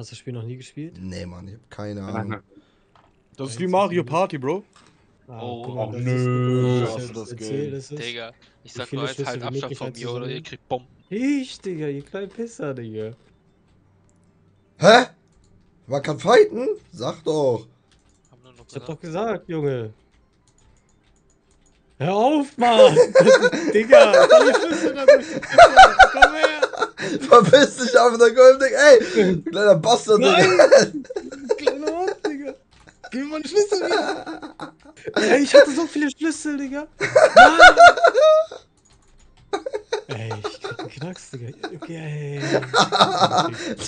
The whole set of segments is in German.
Hast du das Spiel noch nie gespielt? Nee, Mann, ich hab keine Ahnung. Das ist wie Mario Party, Bro. Ah, Oh, guck mal, ach das nö, ist, hast du das erzähl, Game. das ist. Digga, ich sag nur Schlüssel halt Abstand von mir oder ihr kriegt Bomben. Ich, Digga, ihr kleinen Pisser, Digga. Hä? Man kann fighten? Sag doch. Hab nur noch Ich hab doch gesagt, Junge. Hör auf, Mann! Digga, die Schlüssel da durch die. Komm her! Verpiss dich auf der Golden Ey! Kleiner Bastard, Digga. Kleiner Hund, Digga. Gib mir meine Schlüssel wieder. Ey, ich hatte so viele Schlüssel, Digga. Mann. Ey, ich krieg einen Knacks, Digga. Okay,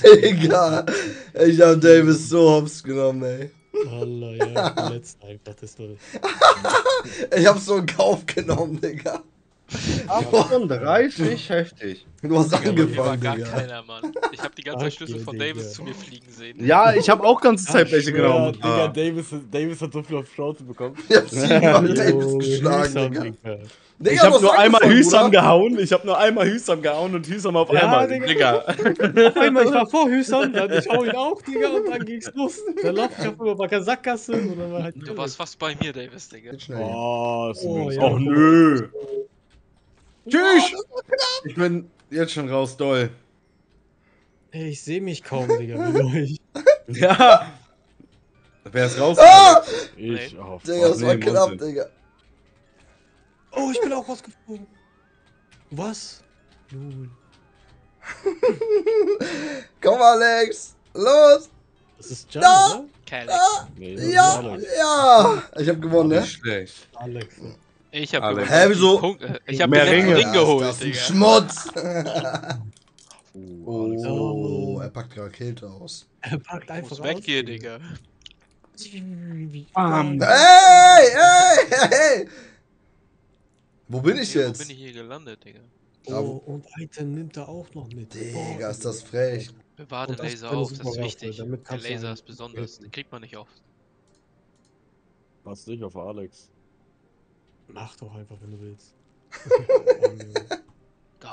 ey. Digga. Ich hab Davis so hops genommen, ey. Allah, ja, verletzt einfach, das war. Ich hab so einen Kauf genommen, Digga. 38, heftig. Du hast Digga, mir war angefangen, gar Digga. keiner, Mann. Ich hab die ganze Zeit Schlüssel von Digga. Davis zu mir fliegen sehen. Ja, ich habe auch ganze Zeit Ach, welche genommen. Digga, Ah. Davis, Davis hat so viel auf Schnauze bekommen. Ich hab siebenmal Davis geschlagen, Digga. Digga. Ich habe hast nur einmal angefangen, Hüsam gehauen. Ich habe nur einmal Hüsam gehauen und Hüsam auf Ja, einmal. Digga. Digga. Auf einmal, ich war vor Hüsam, dann ich hau ihn auch, Digga, und dann ging's los. Dann lauf ich auf einmal bei der Sackgasse und dann war halt. Du warst fast bei mir, Davis, Digga. Oh, Oh, oh, ja. oh nö. Tschüss. Ich bin jetzt schon raus, doll. Ey, ich sehe mich kaum, Digga, wie durch. Ja. Wer ist raus? Ah! Ich. Oh, Digga, das war nee, knapp, Unsinn. Digga. Oh, ich bin auch rausgeflogen. Was? Lul. Komm, Alex. Los. Das ist Jan, Ja. oder? Kelly. Nee, das Ja, ist Alex. ja. Ich hab gewonnen, ne? Nicht schlecht. Alex. Ich hab gewonnen. Hä, wieso? Punkt, ich hab Mehr Ringe. Ring geholt, das ist ein. Schmutz. Oh. Oh, er packt Rakete aus. Er packt einfach weg aus, hier, Digga. Wie- Bam. Hey, hey, hey. Wo bin ich Hier, Wo jetzt? bin ich hier gelandet, Digga? Oh, und Item nimmt er auch noch mit. Digga, ist das frech. Bewahre Und den das Laser auf, das ist wichtig. damit Der Laser ist besonders, den kriegt man nicht oft. Pass dich auf Alex. Mach doch einfach, wenn du willst. Geil.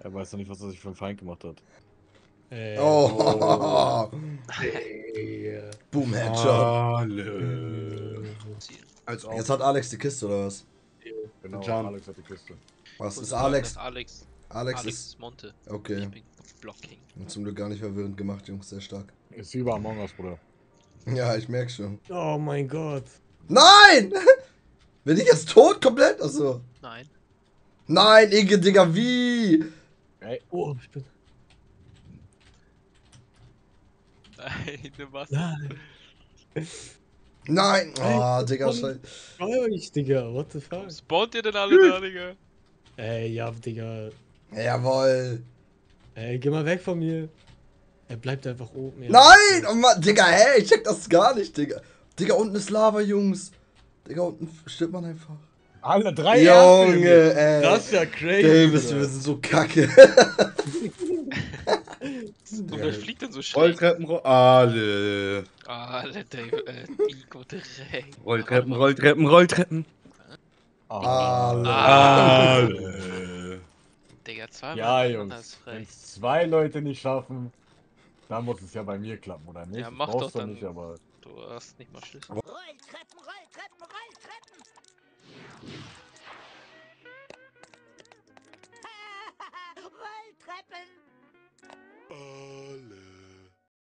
Er weiß doch nicht, was er sich für einen Feind gemacht hat. Ey, Oh. ey. Boom, Headshot. Alle. Ziel. Als ob. Jetzt hat Alex die Kiste, oder was? Genau, Can. Alex hat die Kiste. Was ist Alex? Alex. Alex Alex ist. ist Monte. Okay. Ich bin Blocking. Zum Glück gar nicht verwirrend gemacht, Jungs. Sehr stark. Ist wie bei Among Us, Bruder. Ja, ich merk schon. Oh mein Gott. Nein! Bin ich jetzt tot komplett? Achso. Nein. Nein, Inge, Digga, wie? Ey, Oh, ich bin. Nein, du warst. Nein. Nein! Oh, Digga, scheiße. Euch, Digga. What the fuck? Spawnt ihr denn alle da, Digga? Ey, ja, Digga. Jawoll. Ey, geh mal weg von mir. Er bleibt einfach oben. ja. Nein! Oh Mann, Digga, hä? Ich check das gar nicht, Digga. Digga, unten ist Lava, Jungs. Digga, unten stirbt man einfach. alle drei Junge, ey. Das ist ja crazy. Davis, wir sind so kacke. Und wer fliegt denn so schräg? Rolltreppen, ro alle. Der Dave, äh, Igo direkt. Rolltreppen, Rolltreppen, Rolltreppen. Alle. Alle. Digga, zweimal. Ja, Jungs. Wenn zwei Leute nicht schaffen, dann muss es ja bei mir klappen, oder nicht? Ja, mach Brauchst doch du dann. nicht, aber. Du hast nicht mal Schlüssel. Rolltreppen, Rolltreppen, Rolltreppen! Rolltreppen!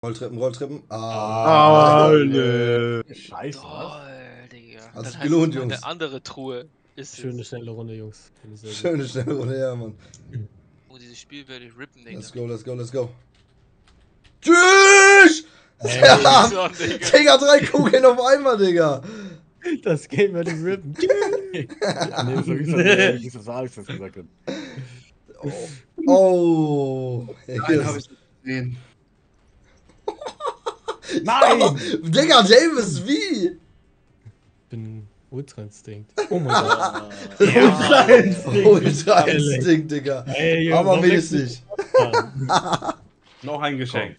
Rolltreppen, Rolltreppen. Ah. Alle. Scheiße, was? Toll, Digga. Dann sich gelohnt, Jungs. Eine andere Truhe ist Schöne, es. schnelle Runde, Jungs. Schöne, schnelle Runde, ja, Mann. Oh, dieses Spiel werde ich rippen, Digga. Let's go, let's go, let's go. Tschüss! Ja, So, Digga. Digga, drei Kugeln auf einmal, Digga. Das Game wird im Rippen. Nee, so wie wie es Alex das gesagt hat. Oh. Nein, hab ich nicht gesehen. Aber, Digga, Davis, wie? Ich bin Ultra Instinct. Oh mein Gott. Ultra Instinct, Digga. Ey, Aber an? Noch ein Geschenk.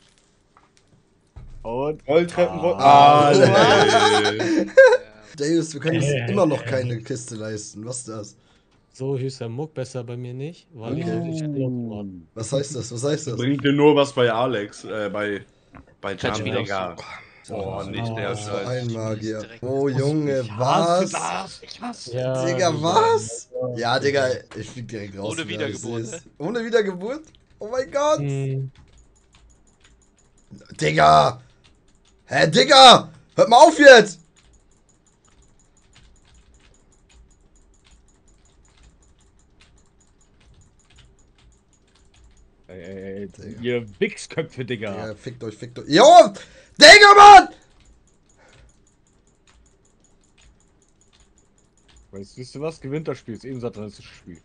Und Rolltreppen, Roll Ah. Alle. Davis, wir können uns Äh, immer noch keine Kiste leisten. Was ist das? So hieß der Muck besser bei mir nicht, weil ich Okay. ich gemacht. Was heißt das? Was heißt das? Bringt dir nur was bei Alex, äh, bei Bei Spiel Digga. Oh, nicht der Oh, So Scheiß. ein Magier. Oh, Junge, Ich hasse was? das. Ich hasse Ja, Digga, was? Ja, Digga, ich flieg direkt raus. Ohne Wiedergeburt, seh's. Ohne Wiedergeburt? Oh mein Gott. Hm. Digga! Hä, Digga! Hört mal auf jetzt! Ey, ey, ey, Digga. ihr Wichsköpfe, Digga. Ja, fickt euch, fickt euch. Jo! Digga, Mann! Weißt, wisst ihr was? Gewinnt das Spiel. Ist ein satanistisches Spiel.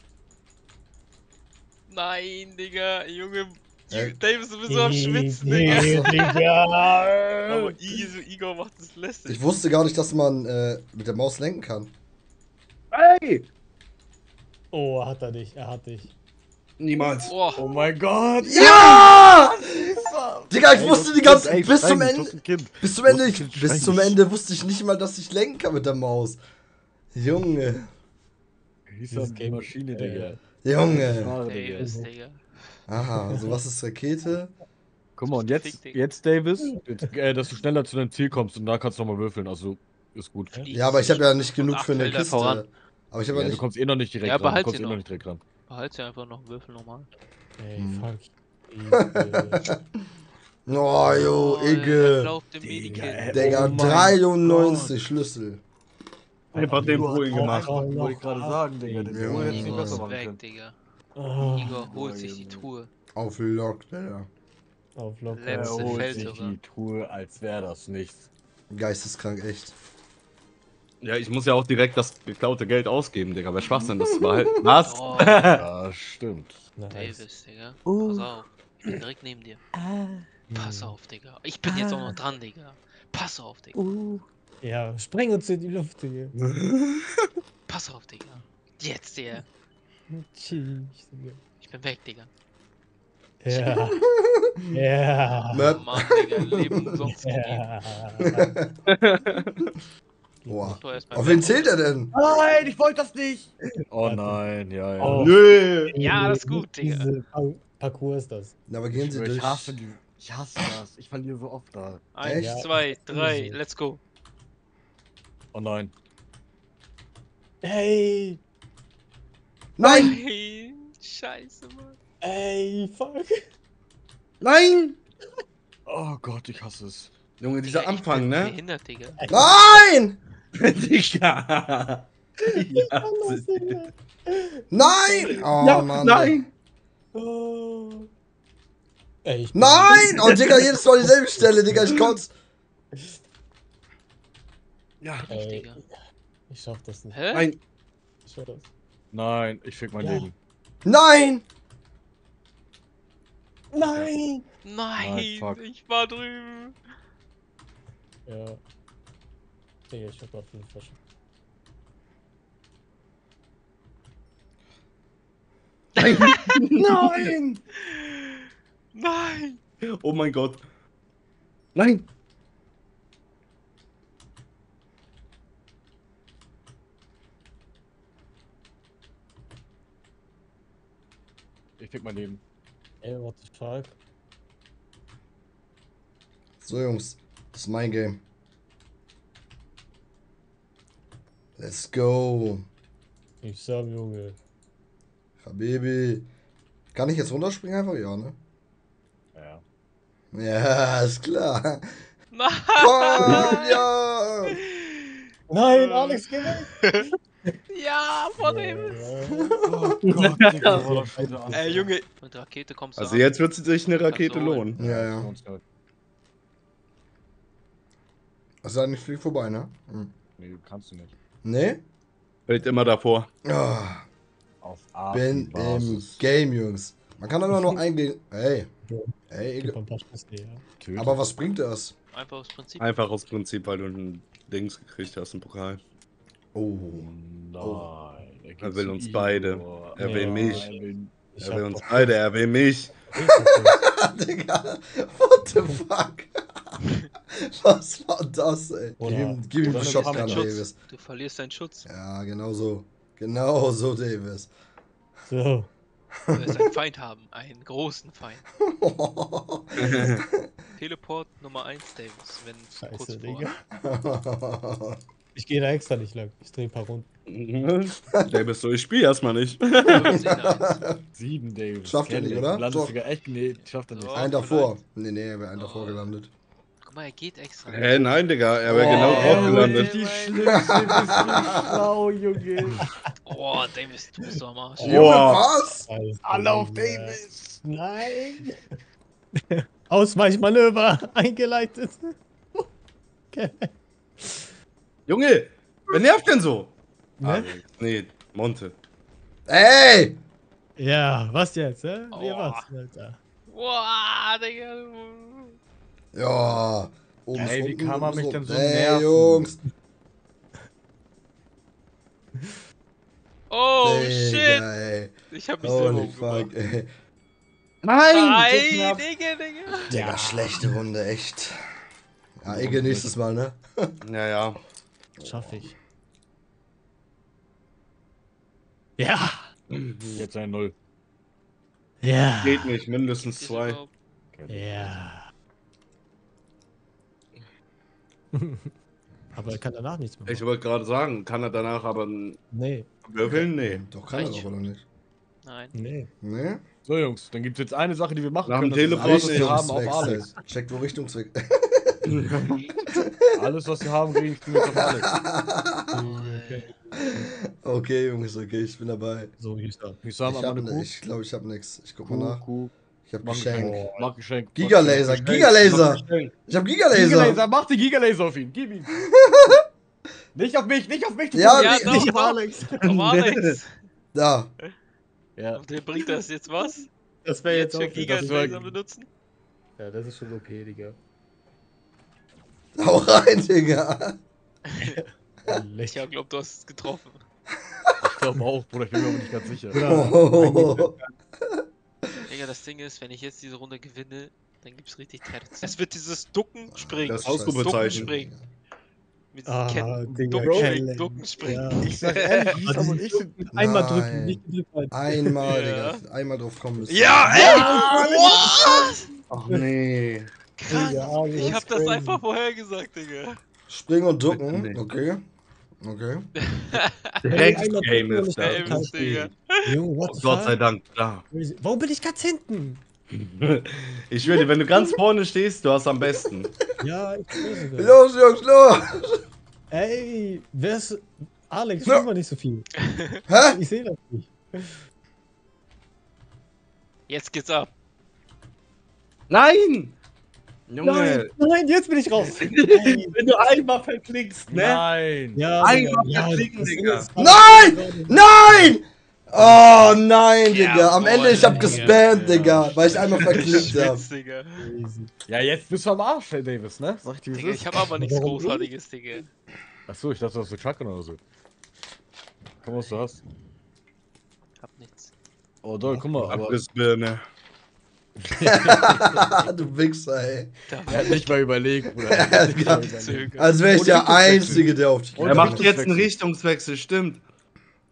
Nein, Digga, Junge. Ey. Dave ist sowieso am Schwitzen, Digga. Digga. Aber Igor, Igor macht das lästig. Ich wusste gar nicht, dass man äh, mit der Maus lenken kann. Ey! Oh, hat er dich, er hat dich. Niemals. Boah, Oh mein Gott! Ja! Digga, ich Ey, wusste die ganze ey, bis zum Ende. Bis zum Ende, bis zum. Ende wusste ich nicht mal, dass ich lenken kann mit der Maus. Junge, Hieß Dieses das Game- Maschine, äh, Digga. Junge. Schade, Digga. Aha, also was ist Rakete? Guck mal, und jetzt, jetzt Davis, jetzt, äh, dass du schneller zu deinem Ziel kommst und da kannst du nochmal würfeln, also ist gut. Ja. Aber ich habe ja nicht genug für eine Felder Kiste. voran. Aber ich habe Ja, ja du nicht. kommst eh noch nicht direkt Ja, ran. Du kommst sie eh noch noch. nicht direkt ran. Behalt sie einfach noch einen Würfel normal. Ey, Hm. fuck. Igel. Oh, jo, Igge. Digga. Digga, Oh mein 93 Schlüssel. Einfach den Ruhe gemacht. Wollte ich gerade sagen, Digga. Den. Ruhe hätte ich nicht besser machen weg, können. Oh, Igor holt sich die. Truhe. Auf Lock, Digga. auf locker. Er Letzte holt Feld sich die Truhe, als wäre das nichts. Geisteskrank, echt. Ja, ich muss ja auch direkt das geklaute Geld ausgeben, Digga. Wer Schwachsinn, das war halt. Was? Oh, Ja, stimmt. Davis, Digga. Pass auf. Ich bin direkt neben dir. Pass auf, Digga. Ich bin jetzt auch noch dran, Digga. Pass auf, Digga. Ja, spreng uns in die Luft, Digga. Pass auf, Digga. Jetzt, Digga. Ich bin weg, Digga. Ja. Ja. Möp. Oh Mann, Digga. Leben umsonst gegeben. Ja. Boah. Auf wen zählt er denn? Nein, ich wollte das nicht! Oh nein, ja, ja. Oh. Nö. Ja, alles gut, Digga. Diese Pa- Parcours ist das. Na, aber gehen Ich, sie durch. ich hasse die. Ich hasse das. Ich verliere so oft da. Eins, Ja. zwei, drei, let's go. Oh nein. Ey, Nein! Hey, scheiße, Mann. ey, fuck. Nein! Oh Gott, ich hasse es. Junge, dieser Digga, ich Anfang, ne? Behindert, Digga. Nein! Digga! Anders, Digga. Nein! Oh ja, Mann. nein! Oh. Ey, Nein! Oh, Digga, jedes Mal dieselbe Stelle, Digga, ich kotz. Ja, Ey, Digga. ich schaff das nicht. Hä? nein. Ich schaff das. Nein, ich fick mein Ja. Leben. Nein! Nein! Nein, fuck. ich war drüben. Ja. Digga, ich hab auf jeden Fall schon. Nein! Nein. Oh mein Gott. Nein! Ich fick mein Leben. Ey, what the fuck? So, Jungs, das ist mein Game. Let's go. Ich sag, Junge. Habibi. Kann ich jetzt runterspringen einfach? Ja, ne? Ja. Ja, ist klar. Nein. Komm, ja! Nein, Alex, geh weg! Ja, vor dem. Oh Gott, Digga, wieder Ey, Junge. Mit Rakete kommst du Also an. jetzt wird sich eine Rakete lohnen. Ja, ja. Also nicht fliegt vorbei, ne? Hm. Nee, kannst du nicht. Nee? Fällt immer davor. Ah, Auf A. bin im Game, Jungs. Man kann immer nur ein Game. Ey. Ey, ein. Aber was bringt das? Einfaches Prinzip. Einfach aus Prinzip, weil du ein Dings gekriegt hast, einen Pokal. Oh. Nein. Er, Er will uns beide. Er will Ja. mich. Er will, Er will uns beide, er will mich. Digga, what the fuck? Was war das, ey? Oder- gib ihm, gib ihm oder die Shotgun, Davis. Du verlierst deinen Schutz. Ja, genau so. Genau so, Davis. So. Du wirst einen Feind haben. Einen großen Feind. Teleport Nummer 1, Davis, wenn es kurz Scheiße, vor. Ich gehe da extra nicht lang. Ich drehe ein paar Runden. Davis so, ich spiele erstmal nicht. 15 1. Sieben, David. Schafft er nicht, oder? Landest Doch. sogar echt? Nee, schafft er nicht. Oh, Ein davor. Nee, nee, er wäre ein davor Oh. gelandet. Guck mal, er geht extra. Hä, nein, Digga, er wäre Oh, genau drauf gelandet. Die schlimmste, schlau, Junge. Oh, Davis, du bist doch am Arsch. Oh. Junge, was? Alle auf Davis. Nein. Ausweichmanöver eingeleitet. Okay. Junge, wer nervt denn so? Ne? Alex, nee, Monte. Ey! Ja, was jetzt, hä? Wie Oh. was, Alter? Boah, Digga. Ja. Oben Ey, wie kann man mich denn so Ey, nerven? Jungs. Oh, Digga, shit. ey. Ich hab mich selber Holy umgebracht. fuck, ey. Nein, Digga, Digga. Digga, schlechte Runde, echt. Ja, Ege nächstes Mal, ne? Ja, ja. Schaff ich. Ja. Jetzt ein Null. Ja. Geht nicht, mindestens zwei. Ja. Aber er kann danach nichts mehr Ich machen. wollte gerade sagen, kann er danach aber Nee, würfeln? Nee. Doch kann er doch, oder nicht? Nein. nee. Ne? So, Jungs, dann gibt es jetzt eine Sache, die wir machen Nach dem können. das ist Teleport alles, was wir nicht. haben auf. Richtungswechsel. Checkt wo Richtungsweg. Alles, was wir haben, kriegen wir auf Alex. Okay. Okay, Jungs, okay, ich bin dabei. So hieß er. Ich Ich eine ne, ich glaube, ich hab nix. Ich guck mal Kuh, nach. Kuh. Ich hab Mach Geschenk. Geschenk. Mach Geschenk. Gigalaser, Gigalaser! Ich hab Gigalaser! Gigalaser, mach die Gigalaser auf ihn. Gib ihn. nicht auf mich, nicht auf mich. du Ja. Ja, wie- doch, Nicht doch. Alex. Alex. Da. Ja. Und der bringt das jetzt was? Das wäre jetzt Jetzt auch schon wieder. Giga- Giga benutzen? Ja, das ist schon okay, Digga. Hau rein, Digga. Ich hab glaubt, du hast es getroffen. Ich glaube auch, Bruder, ich bin mir aber nicht ganz sicher. Oh. Digga, das Ding ist, wenn ich jetzt diese Runde gewinne, dann gibt's richtig Terz. Es wird dieses Ducken springen. Das. Ausrufezeichen. Springen. Mit diesen Ah, Ketten. Digga, Ducken springen. Ducken springen. Ja. Ich sag ehrlich, und ich sind. Einmal Nein. drücken, nicht gedrückt halten. Einmal, Ja. Digga. Einmal drauf kommen müssen. Ja, ey! What? Ach nee. Krass. Ja, das ich ist hab das crazy. einfach vorher gesagt, Digga. Springen und ducken. Okay. Okay. Ist das. Mist, Digga. Junge, what the Gott sei? Dank, da. Warum bin ich ganz hinten? Ich will dir, wenn du ganz vorne stehst, du hast am besten. Ja, ich weiß. Los, Jungs, los! Ey, wer ist. Alex, spiel mal nicht so viel. Hä? Ich sehe das nicht. Jetzt geht's ab. Nein! Junge, Nein, nein, jetzt bin ich raus. wenn du einmal verklickst, ne? Nein. Ja, Einmal Digga, verklicken, Digga. Nein! Nein! Oh nein, Digga. Am Jawohl, Ende, ich hab Digga. gespammt, Digga. Weil ich einmal verklickt hab. Digga. Ja, jetzt bist du am Arsch, Herr Davis, ne? Sag ich dir, Digga, ich ist. hab aber nichts Warum Großartiges, Digga. Achso, ich dachte, du hast eine Chucken oder so. Komm, was du hast. Hab nichts. Oh, doll, guck mal. Aber Abrissbirne. du Wichser, ey. Er hat nicht mal überlegt, Bruder. Er überlegt. Zögern. Als wäre ich der. Einzige, der auf die Er macht jetzt einen Richtungswechsel, stimmt.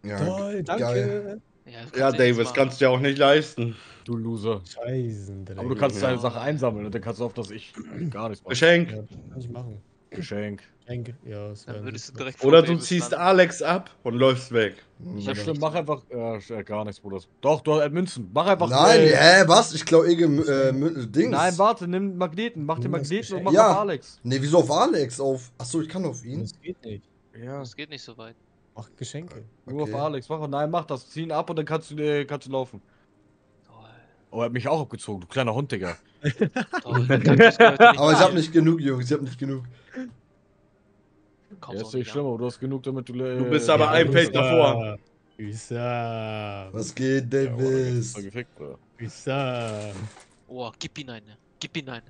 Ja, Toll, danke. geil. Ja, Ja, Davis, machen. kannst du dir auch nicht leisten. Du Loser. Scheiße. Aber du kannst Ja. deine Sache einsammeln und dann kannst du auf, dass ich gar nichts mache. Geschenk. Ja, kann ich machen. Geschenk. Denke, ja, das Dann wäre würdest du Oder du ziehst landen. Alex ab und läufst weg. Ich Ja, stimmt, mach einfach. Äh, äh, gar nichts, Bruder. Doch, du hast äh, Münzen. Mach einfach. Nein, äh, hä, was? Ich klau Ege äh, Mü- Dings. Nein, warte, nimm Magneten. Mach den Magneten und Geschenk. mach Ja. auf Alex. Nee, wieso auf Alex? Auf. Achso, ich kann auf ihn. Das geht nicht. Ja, Das geht nicht so weit. Mach Geschenke. nur Okay. auf Alex. Mach, nein, mach das. Zieh ihn ab und dann kannst du, äh, kannst du laufen. Oh, er hat mich auch abgezogen, du kleiner Hund, Digga. Nicht Aber ich hab nicht genug, Jungs. Ich hab nicht genug. Kommst Ja, ist nicht schlimm, aber du hast genug, damit du. Äh, Du bist aber ein Feld davor. Üsa. Was geht, Ja, Davis? Üsa. Oh, gib ihn eine. Gib ihn eine.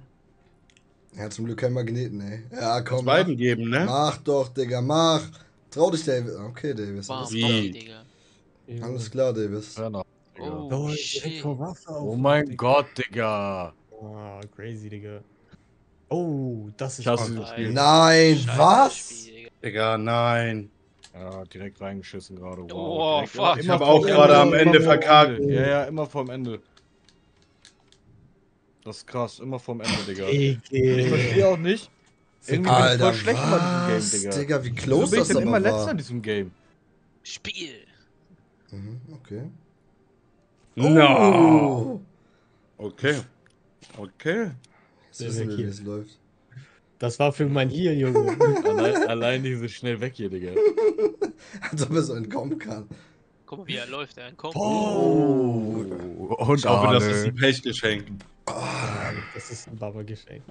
Ja, zum Glück kein Magneten, ey. Ja, komm. Mach, Beiden geben, ne? mach doch, Digga, mach. Trau dich, Davis. Okay, Davis. Bam, Alles? Tommy, Digga. alles klar, Davis. Ferner, Digga. Oh, Oh, shit. Oh mein Gott, Digga. Oh, crazy, Digga. Oh, das ist das Spiel. Nein, was? Spiel, Digga. Nein. Ja, direkt reingeschissen gerade. Wow. Oh, fuck. immer- Ich immer hab auch gerade am Ende immer verkackt. Ja, ja, immer vorm Ende. Das ist krass, immer vorm Ende, Digga. Ich verstehe auch nicht. Irgendwie bin ich Alter, voll schlecht immer was? diesem Game, Digga. Digga, wie Wieso close bin ich das denn immer aber letzter in diesem Game? Spiel. Mhm, okay. No. Okay. Okay. Wir, weg wie hier. es läuft. Das war für mein Heal, Junge. Allein, allein dieses schnell weg hier, Digga. Als ob er so entkommen kann. Guck mal, wie er läuft, er kommt. Oh. Und Ich hoffe, das ist ein Pechgeschenk. Das ist ein Baba-Geschenk.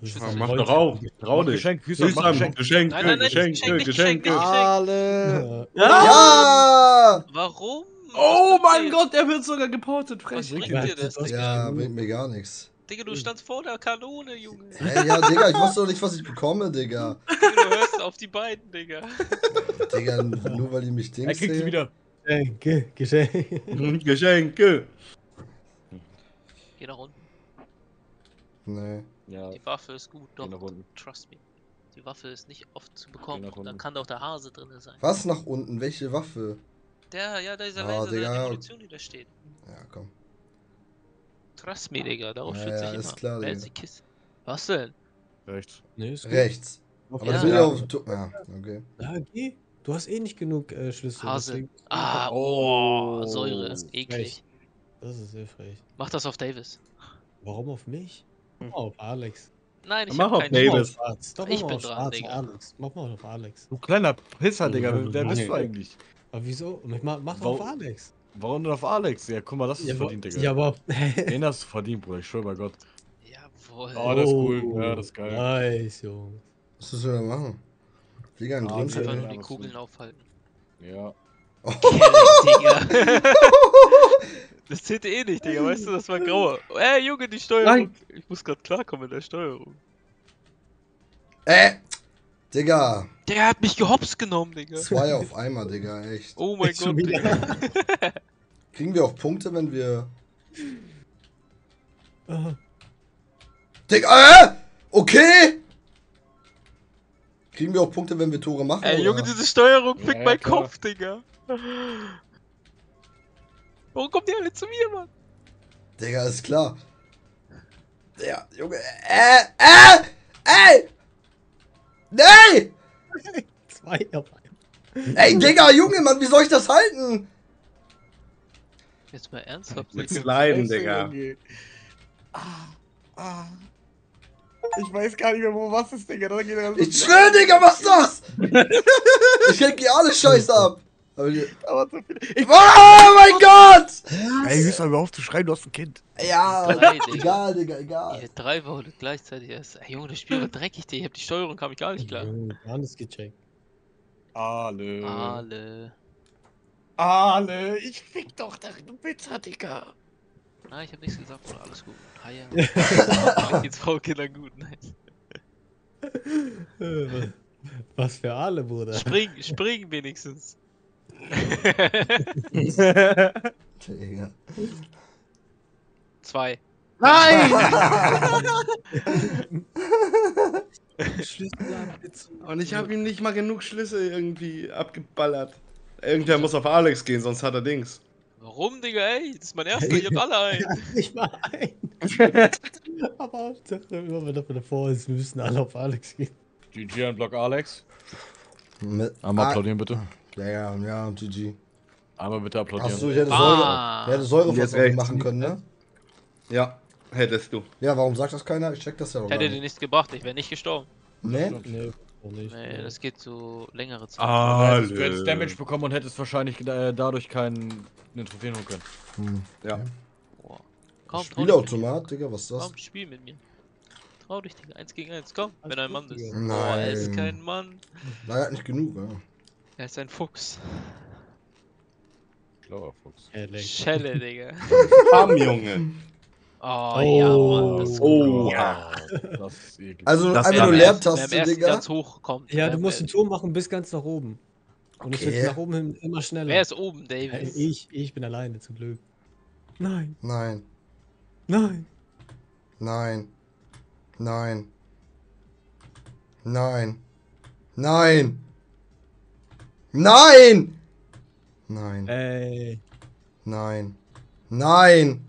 Das Ja, mach doch auf. Trau dich. Geschenk, Füße, mach. Geschenk. Geschenke, Nein, nein, nein, Geschenk. Geschenk. Geschenk. Alle. Ja! Warum? Oh Was mein bringt Gott, er wird sogar geportet. Was Frech. bringt Ja, dir das? Ja, bringt mir gar nichts. Digga, du standst vor der Kanone, Junge. Hä, ja, Digga, ich wusste doch nicht, was ich bekomme, Digga. Digga, du hörst auf die beiden, Digga. Digga, nur weil die mich Er Dings kriegt sie sehen. wieder. Geschenke, Geschenke. Geschenke. Geh nach unten. Nee. Ja, Die Waffe ist gut, doch. unten. Trust me. Die Waffe ist nicht oft zu bekommen. dann unten. kann doch der Hase drin sein. Was nach unten? Welche Waffe? Der, ja, da ist allein Digga. seine Munition, die da steht. Ja, komm. Trust me, Digga, darauf Ja, schütze ja, ich ist immer. klar, Digga. Kiste? Was denn? Rechts. Nee, ist gut. Rechts. Aber Ja. das will auf. Ja, okay. Ja, geh. Du hast eh nicht genug äh, Schlüssel. Hase. deswegen- Ah, oh, Oh. Säure. Das ist Eklig. frech. Das ist hilfreich. Mach das auf Davis. Warum auf mich? Hm. Mach mal auf Alex. Nein, ich Mach hab auf keinen Davis. Doch, Ich bin auf dran, Schwarz, Digga. Alex. Mach mal auf Alex. Du kleiner Pisser, Digga. Wer, bist du eigentlich? Aber wieso? Mach, mach doch Warum- auf Alex. Warum denn auf Alex? Ja, guck mal, das ist Ja, verdient, Digga. ja, aber. Den hast du verdient, Bruder. Ich schwör bei Gott. Jawohl. Oh, das ist cool. Ja, das ist geil. Nice, Junge. Was wir da machen? Flieger in Ah, Einfach Ja, nur die Kugeln denn? aufhalten. Ja. Digga. Das zählt eh nicht, Digga, weißt du, das war grauer. Ey, Junge, die Steuerung. Ich muss grad klarkommen mit der Steuerung. Äh! Digga! Der hat mich gehops genommen, Digga. Zwei auf einmal, Digga, echt. Oh mein Gott. Digga. Kriegen wir auch Punkte, wenn wir. Ah, Digga, äh! Okay! Kriegen wir auch Punkte, wenn wir Tore machen? Ey, oder? Junge, diese Steuerung fickt ja, mein klar. Kopf, Digga. Warum kommt die alle zu mir, Mann? Digga, ist klar. Ja, Junge, äh, äh! Ey! Nee! Zwei auf einmal. Ey, Digga, Junge, Mann, wie soll ich das halten? Jetzt mal ernsthaft, Mit. Sliden, Digga. Ah, ah. Ich weiß gar nicht mehr, wo was ist, Digga. Ich schwör, Digga, was ist das? Ich lenk hier alle Scheiße ab. Aber die- Aber so viel. Ich, Oh mein Gott! ey, hörst mal auf zu schreien, du hast ein Kind. Ja, Drei, egal, Digga, egal. Ihr drei Wolle gleichzeitig erst. Ey, Junge, das Spiel war dreckig, Digga. Ich hab die Steuerung, kam ich gar nicht klar. Nichts gecheckt. Ale. Alle. Ale, ich fick doch deine Pizza, Digga. Nein, ich hab nichts gesagt, Bruder. Alles gut. Hi, ja. Geht's Frau Kinder gut, nice. Was für alle, Bruder. Spring, spring wenigstens. Digga. Zwei. Nein! Und ich habe ihm nicht mal genug Schlüssel irgendwie abgeballert. Irgendwer muss auf Alex gehen, sonst hat er Dings. Warum, Digga, ey? Das ist mein erster, ich hab alle ein. Nicht mal ein. Aber Hauptsache, immer wenn er davor ist, müssen alle auf Alex gehen. GG an Block Alex. Mit, Einmal applaudieren, bitte. Ja, ja, GG. Einmal bitte applaudieren. Achso, ich hätte Ah. Säure, hätte Säure Jetzt fast auch rechts. machen können, ne? Ja, hättest du. Ja, warum sagt das keiner? Ich check das ja doch gar Hätte dir nicht. nichts gebracht, ich wäre nicht gestorben. Ne? Nee, auch nicht. Nee, das geht so längere Zeit. Ah, Du hättest, Damage bekommen und hättest wahrscheinlich äh, dadurch keinen einen Trophäen holen können. Hm. Ja. Boah. Komm. Spielautomat, Digga, was ist das? Komm, spiel mit mir. Trau dich, Digga. Eins gegen eins, komm, wenn ein Mann bist. Digga. Boah, er ist Nein. kein Mann. Er hat nicht genug, ja. Er ist ein Fuchs. Schlauer Fuchs. Ehrlich. Schelle, Digga. Bam, Junge. Oh, Oh. ja, Mann. Das ist Oh, ja. Das ist. Also Das einfach nur am am Leertaste, Digga. ganz hoch kommt. Ja, du musst wer- den Turm machen bis ganz nach oben. Und Okay. wird nach oben hin immer schneller. Wer ist oben, Davis? ich, ich bin alleine, zum Glück. Nein, Nein, nein. nein, nein, nein, nein, nein, nein, Ey. nein, nein,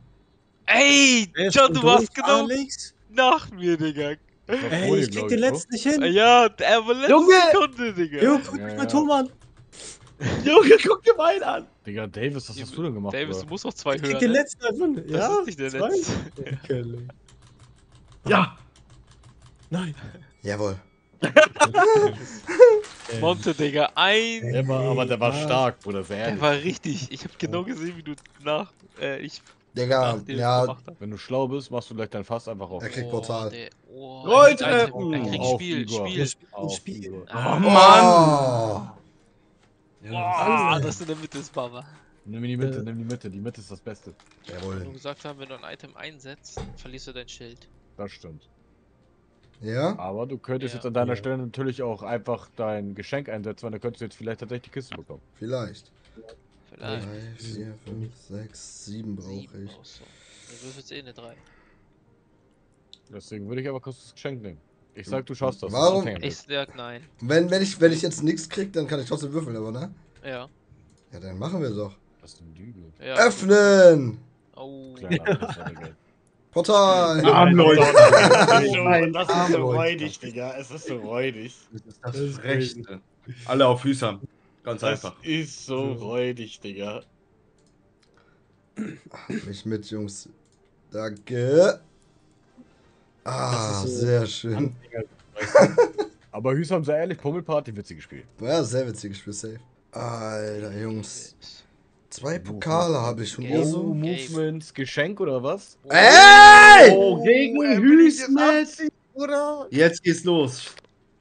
Ey, John, schon du warst genau Alex. nach mir, Digga. Ey, ich krieg den letzten nicht hin. Ja, er war letzte Junge! Sekunde, Digga. Jo, guck Ja, mich ja. mal Tom an. Junge, guck dir meinen an. Digga, Davis, was hast du denn gemacht? Davis, du musst noch zwei Ich krieg hören. den ne? letzten einfach nicht. Das Ja, ist nicht der zwei. letzte. Ja. Nein. Jawohl. Monte, Digga, ein. Der war, aber der war Ja. stark, Bruder, sehr Der war richtig. Ich hab genau gesehen, wie du nach. Äh, ich. Digga, nach ja. Wenn du schlau bist, machst du gleich dein Fass einfach auf. Er kriegt Oh, Portal. der- Oh, Rolltreppen. er kriegt Spiel. Spiel. Auf, Spiel. Ah, Oh. Ah, das in der Mitte ist Baba. Nimm die Mitte, nimm die Mitte. Die Mitte ist das Beste. Wenn Jawohl. wir gesagt haben, wenn du ein Item einsetzt, verlierst du dein Schild. Das stimmt. Ja? Aber du könntest Ja. jetzt an deiner Ja. Stelle natürlich auch einfach dein Geschenk einsetzen, weil dann könntest du jetzt vielleicht tatsächlich die Kiste bekommen. Vielleicht. Vielleicht. 3, 4, 5, 6, 7 brauche ich. brauchst du. Du würfelst eh eine 3. Deswegen würde ich aber kurz das Geschenk nehmen. Ich sag, du schaffst das. Warum? Ich sag nein. Wenn, wenn, ich, wenn ich jetzt nichts krieg, dann kann ich trotzdem würfeln, aber ne? Ja. Ja, dann machen wir doch. Das ist ein Lüge. ja. Öffnen! Oh. Kleiner Portal! Armleute. Das ist so räudig, Digga. Es ist so räudig. Das ist das Frechste. Alle auf Füßern. Ganz einfach. ist so räudig, Digga. Mich mit, Jungs. Danke. Ah, Das so- sehr schön. Aber Hüsam, sei ehrlich, Pummelparty witzig gespielt. Ja, sehr witziges Spiel, safe. Alter, Jungs. Zwei Pokale habe ich schon wieder Oh, so. Movements, Geschenk oder was? Ey! Oh, gegen Hüsmet. Jetzt geht's los.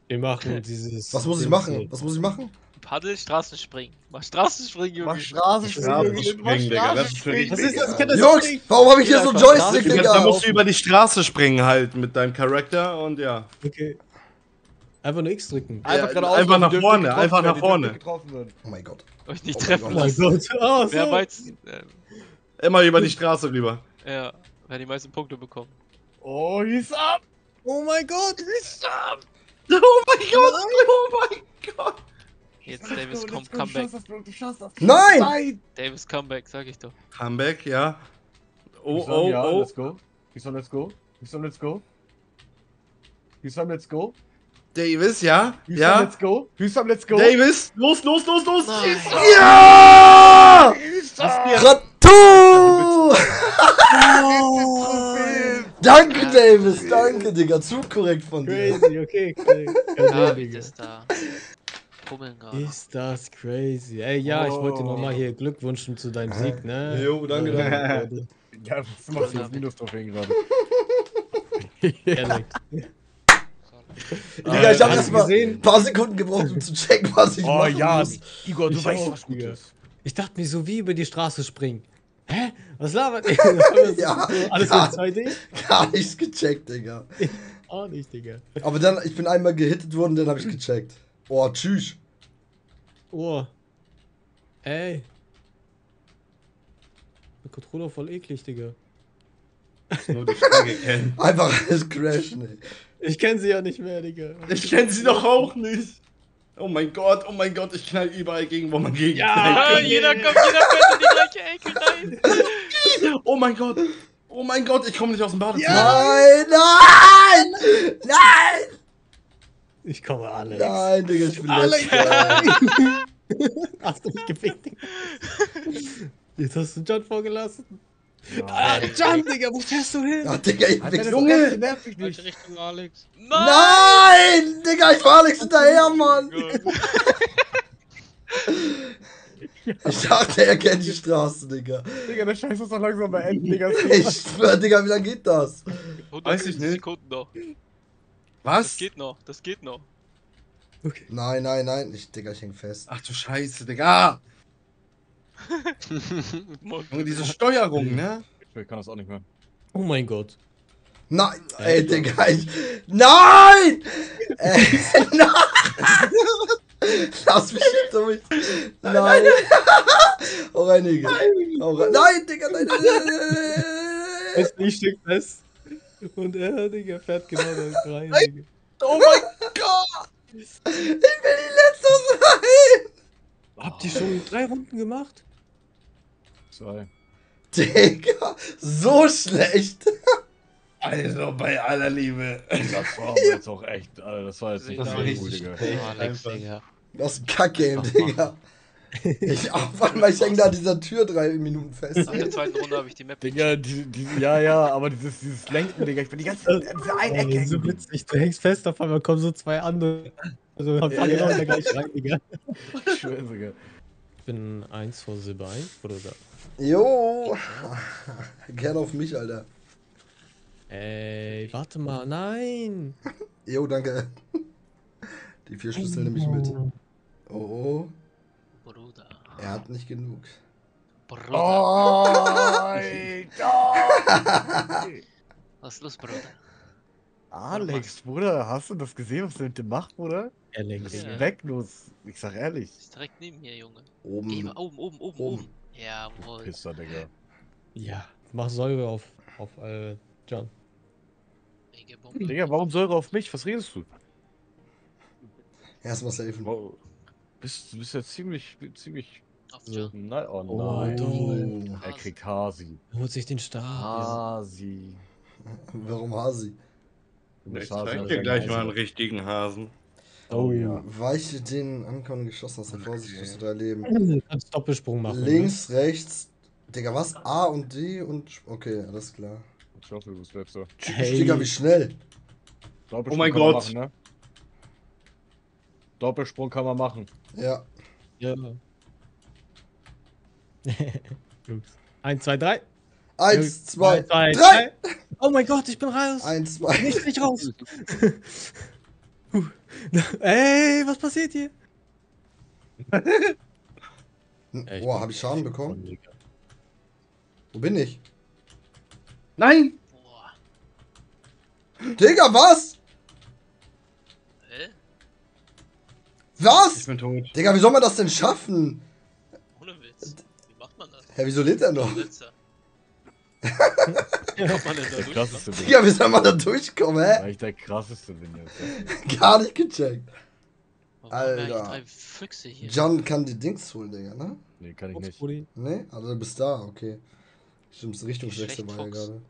Wir machen dieses. Was muss ich machen? Was muss ich machen? Paddel, Straßenspringen. Mach Straßenspringen, Junge. Mach Straßenspringen. Straßenspringen, Digga. Das ist für Was ist das? Ich kenn das Jungs, nicht. warum habe ich hier so einen Joystick, Da Digga? musst du über die Straße springen halt mit deinem Charakter und ja. Okay. Einfach nur X drücken. Ja, geradeaus, einfach nach vorne, einfach nach vorne. Oh mein Gott. Euch nicht Oh treffen mein Oh mein lassen. Gott. Oh, Wer so. meint. Äh, Immer über die Straße rüber. ja, wer die meisten Punkte bekommt. Oh, he's up. Oh mein Gott. Oh mein Gott! Oh mein Gott! Jetzt Davis Let's kommt, go, Comeback. Du schaffst das, Bro. Du schaffst das. Nein! Nein! Davis Comeback, sag ich doch. Comeback, ja. Oh, oh, ja, oh. let's go. Hüsam, let's go. Hüsam, let's go. Hüsam, let's go. Davis, ja. Hüsam, Ja. let's go. Hüsam, let's go. Davis, los, los, los, los! Ja! Ratu! Danke, Davis. Danke, Digga. Zu korrekt von dir. Crazy, okay. okay. Wie ist da? Ist das crazy. Ey, ja, ich wollte dir nochmal hier Glück wünschen zu deinem Sieg, ne? Jo, danke, danke. Ja, was machst du jetzt Minus-Trophäen gerade? Ehrlich. Digga, ich hab Hast erst du mal gesehen? ein paar Sekunden gebraucht, um zu checken, was ich Oh machen ja, muss. Igor, du Ich weißt, auch, was gut ist. Ich dachte mir so, wie über die Straße springen. Hä? Was labert ihr? Ja, Alles 2D? Gar nichts gecheckt, Digga. Auch nicht, Digga. Aber dann, ich bin einmal gehittet worden, dann habe ich gecheckt. Oh, tschüss. Oh. Ey. Der Controller voll eklig, Digga. Nur die Strecke kennen. Einfach alles crashen, ey. Ich kenne sie ja nicht mehr, Digga. Ich kenne sie doch auch nicht. Oh mein Gott, oh mein Gott, ich knall überall gegen, wo man gegen Ja, jeder kommt, jeder könnte die gleiche Ecke rein. Oh mein Gott, oh mein Gott, ich komme nicht aus dem Badezimmer. Nein, nein! Nein! Ich komme Alex. Nein, Digga, ich bin Alex! Hast du mich gefickt? Jetzt hast du John vorgelassen. Ja. Ah, John, Digga, wo fährst du hin? Ach, Digga, ich bin das Junge! nervt mich nicht. Richtung Alex. Nein! Digga, ich war Alex hinterher, Mann! Ich dachte, er kennt die Straße, Digga. Digga, der Scheiß ist doch langsam beenden, Digga. Ich schwör, Digga, wie lange geht das? 150 nicht. Sekunden noch. Das Was? geht noch, das geht noch. Nein, nein, nein. Ich, Digga, ich häng fest. Ach du Scheiße, Digga. Junge, diese Steuerung, ne? Ich kann das auch nicht mehr. Oh mein Gott. Nein! Ey, Digga, ich. Nein! Ey, nein! Lass mich nicht durch. Nein! Hau rein, Digga. Hau rein. Nein, Digga, nein, nein, nein, nein, nein. Ist nicht steck fest. Und er, Digga, fährt genau da rein, Digga. Oh mein Gott! Ich will die Letzte sein! Habt ihr schon drei Runden gemacht? Zwei. Digga, so schlecht. Also, bei aller Liebe. Das war jetzt auch echt, Alter, das war jetzt nicht Das so war cool, richtig. Digga. Das ist ein Kack-Game, Digga. Ich auf einmal, ich häng da an dieser Tür drei Minuten fest. Nach der zweiten Runde habe ich die Map Digga, die, die, ja, ja, aber dieses, dieses Lenken, Digga, ich bin die ganze Zeit in dieser einen Oh, Ecke so witzig, du hängst fest, auf einmal kommen so zwei andere. Also, ja, genau in der gleichen rein, Digga. Ich schwöre, Digga. Ich bin eins vor Silber ein, Bruder. Jo. Gern auf mich, Alter. Ey, warte mal, nein! Jo, danke. Die vier Schlüssel nehme ich mit. Oh, oh. Bruder. Er hat nicht genug. Bruder. Oh! Was ist los, Bruder? Alex, Bruder, hast du das gesehen, was der mit dem macht, Bruder? Er lenkt. Ja. Zwecklos. Ich sag ehrlich. Ist direkt neben mir, Junge. Oben. Eben, oben, oben, oben, Oben. Jawohl. Pisser, Digga. Ja, mach Säure auf, auf äh, John. Digga, warum Säure auf mich? Was redest du? Erstmal safen. Wow. Bist, du bist ja ziemlich, ziemlich. Nein, oh Oh, nein. Oh. Er kriegt Hasi. Er holt sich den Stab. Hasi. Warum Hasi? Ich zeig dir gleich mal einen richtigen Hasen. Oh ja. Weiche den ankommenden geschossen aus der Vorsicht bis zu drei Leben. Du kannst Doppelsprung machen. Links, rechts. Digga, was? A und D und. Okay, alles klar. Ich hoffe, du bleibst so. Tschüss, Hey. Digga, wie schnell. Doppelsprung Oh mein kann man Gott. Machen, ne? Doppelsprung kann man machen. Ja. Ja. Jungs. Eins, zwei, drei. Eins, zwei, drei. drei. Oh mein Gott, ich bin raus. Eins, zwei. Nicht, nicht raus. Huh. Ey, was passiert hier? Boah, hab ich Schaden bekommen? Wo bin ich? Nein! Boah. Digga, was? Hä? Ich Was? bin tot. Digga, wie soll man das denn schaffen? Ohne Witz. Wie macht man das? Hä, wieso lebt er noch? Letzter. Wie Der krasseste soll man da durchkommen, hä? Weil ich der krasseste bin jetzt. Gar nicht gecheckt. Eigentlich Alter. drei Füchse hier? John kann die Dings holen, Digga, ne? Nee, kann ich nicht. Brudi. Ne? Also du bist da, okay. Stimmt, das Richtungswechsel Schlecht, war ja gerade.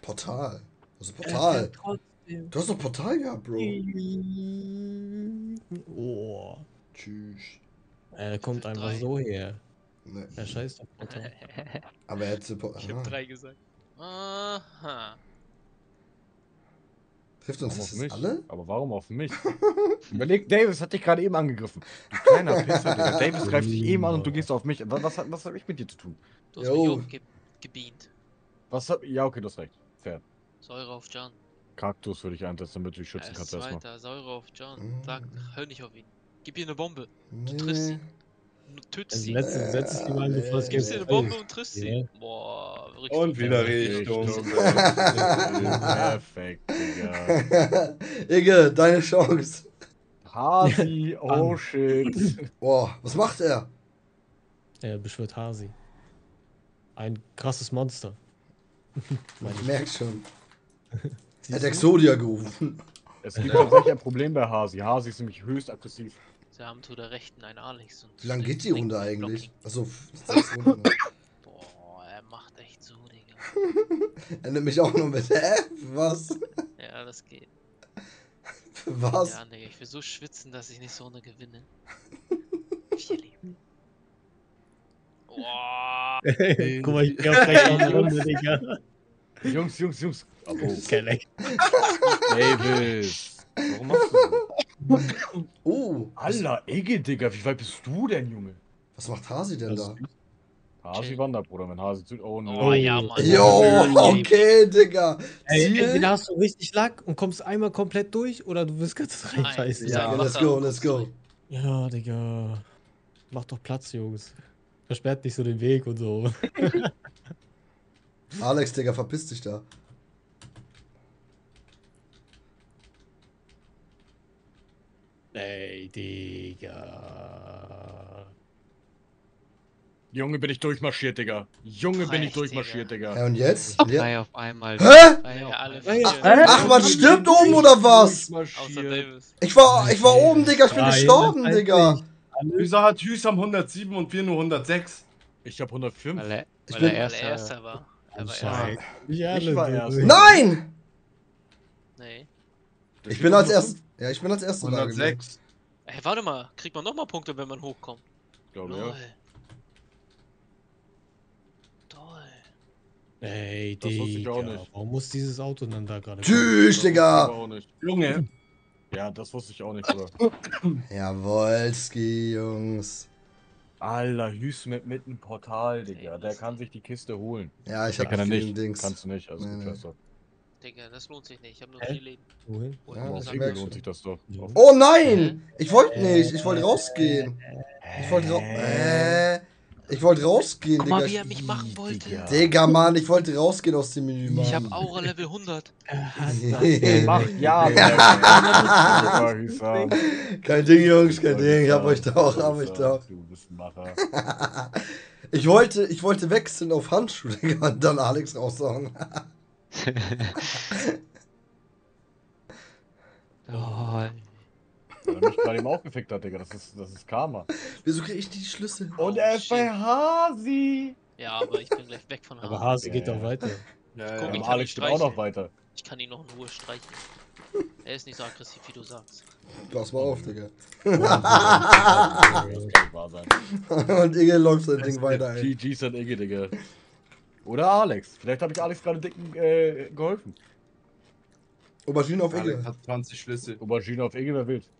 Portal. Also Portal. Trotzdem. Du hast doch Portal gehabt, Bro. Oh. Tschüss. Er kommt einfach drei. so her. Ne. Er scheißt auf Portal. Aber er hätte Portal. Ich hab drei gesagt. Aha. Trifft uns Warum das mich? alle? Aber warum auf mich? Überleg, Davis hat dich gerade eben angegriffen. Du kleiner Pisser, Digga. Davis greift dich eben an und du gehst auf mich. Was, was, hat- was hab ich mit dir zu tun? Du hast Jo. mich ge gebeamt. Was hab, ja, okay, du hast recht. Fair. Säure auf John. Kaktus würde ich einsetzen, damit du dich schützen kannst erstmal. Zweiter. Säure auf John. Mhm. Sag, hör nicht auf ihn. Gib ihr eine Bombe. Nee. triffst ihn. Tötest Also sie. letzte setzt es ihm an, bevor es Gibst ihr eine Bombe und triffst sie. Ja. Boah, richtig. Und wieder Richtung. Richtung. Perfekt, Digga. Igge, deine Chance. Hasi, oh shit. Boah, was macht er? Er beschwört Hasi. Ein krasses Monster. Ich merk schon. Er hat? Exodia gerufen. Es gibt tatsächlich ein Problem bei Hasi. Hasi ist nämlich höchst aggressiv. Sie haben zu der Rechten einen Alex. Und Wie lange geht die Runde eigentlich? Achso, sechs Runden. Boah, er macht echt so, Digga. Er nimmt mich auch noch mit. Hä? Was? Ja, das geht. Was? Ja, Digga, ich will so schwitzen, dass ich nicht so eine gewinne. Vier Leben. Boah. Guck mal, ich geh auf rechts auf die Runde, Digga. Jungs, Jungs, Jungs. Oh, Kelleck. Davis. Warum machst du so? Oh, Alla, Egge, Digga, wie weit bist du denn, Junge? was macht Hasi denn Das- da? Hasi wandert, Bruder, wenn Hasi zu. Oh Oh, no. ja, Mann. Jo, okay, Digga. Ey, entweder hast du richtig Lack und kommst einmal komplett durch oder du wirst ganz scheiße. Ja, Ja, let's go, let's go. Ja, Digga. Mach doch Platz, Jungs. Versperrt nicht so den Weg und so. Alex, Digga, verpiss dich da. Ey, Digga. Junge, bin ich durchmarschiert, Digga. Junge, bin ich durchmarschiert, Ja, Digga. und jetzt? Ja. Drei auf einmal. Hä? Ja. Ach, man stirbt oben oder was? Ich war, ich war oben, Digga, ich bin Ja, gestorben, Digga. Wieso hat Hüsam 107 und wir nur 106? Ich hab 105. Weil er, Ich Weil bin. er erster, war. Er war erster. Nein! Nee. Ich bin als erst. Ja, ich bin als erster da gewesen. 106. Ey, warte mal. Kriegt man nochmal Punkte, wenn man hochkommt? Glaube ja. Toll. Ey, Das wusste ich auch Digga. nicht. Warum muss dieses Auto dann da gerade Tschüss, Digga! auch nicht. Junge. Ja, das wusste ich auch nicht, Bruder. Jawolski, Jungs. Alter, Hüß mit mitten Portal, Digga. Der kann sich die Kiste holen. Ja, ich Der hab kann er vielen nicht. Dings. Kannst du nicht, also Nee, gut, nee. Digga, das lohnt sich nicht. Ich habe nur Hä? vier Leben. Wohin? Oh, Ja, Auf lohnt sich das doch. Oh nein! Ich wollte nicht, ich wollte rausgehen. Ich wollte raus. Äh, ich wollte rausgehen, Guck mal, Digga. wie er mich machen wollte. Digga. Digga, Mann, ich wollte rausgehen aus dem Menü, Mann. Ich habe Aura Level 100. Mach ja. Hüsam. Kein Ding, Jungs, kein Ding. Ich hab euch da auch, hab euch da auch. Du bist ein Macher. Ich wollte, ich wollte wechseln auf Handschuhe, Digga, und dann Alex raushauen. Lol. Weil er mich gerade eben aufgefickt hat, Digga. Das ist, das ist Karma. Wieso krieg ich die Schlüssel? Und er ist bei Hasi. Ja, aber ich bin gleich weg von Aber Hase. Hase geht Ja, doch weiter. Ja, ja. ich Aber kann Alex ihn geht auch noch weiter. Ich kann ihn noch in Ruhe streichen. Er ist nicht so aggressiv, wie du sagst. Pass mal auf, Digga. Das kann nicht wahr sein. Und Igel läuft sein Ding weiter ein. GG's an Iggy, Digga. Oder Alex. Vielleicht habe ich Alex gerade dicken äh, geholfen. Aubergine auf Alex hat 20 Schlüssel. Aubergine auf Iggy, wer will.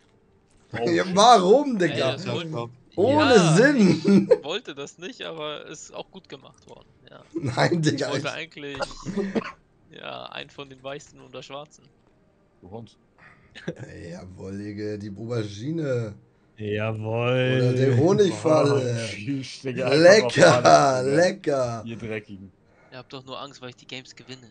Ja, warum, Ey, Digga? woll- Ohne Ja. Sinn. wollte das nicht, aber ist auch gut gemacht worden. Ja. Nein, Ich Digga. wollte Ich, eigentlich ja, einen von den Weißen oder Schwarzen. Du Hund. jawohl, Igel, die Aubergine. Jawohl. Oder die Honigfalle. Auf Lecker, lecker. Ihr Dreckigen. Ihr habt doch nur Angst, weil ich die Games gewinne.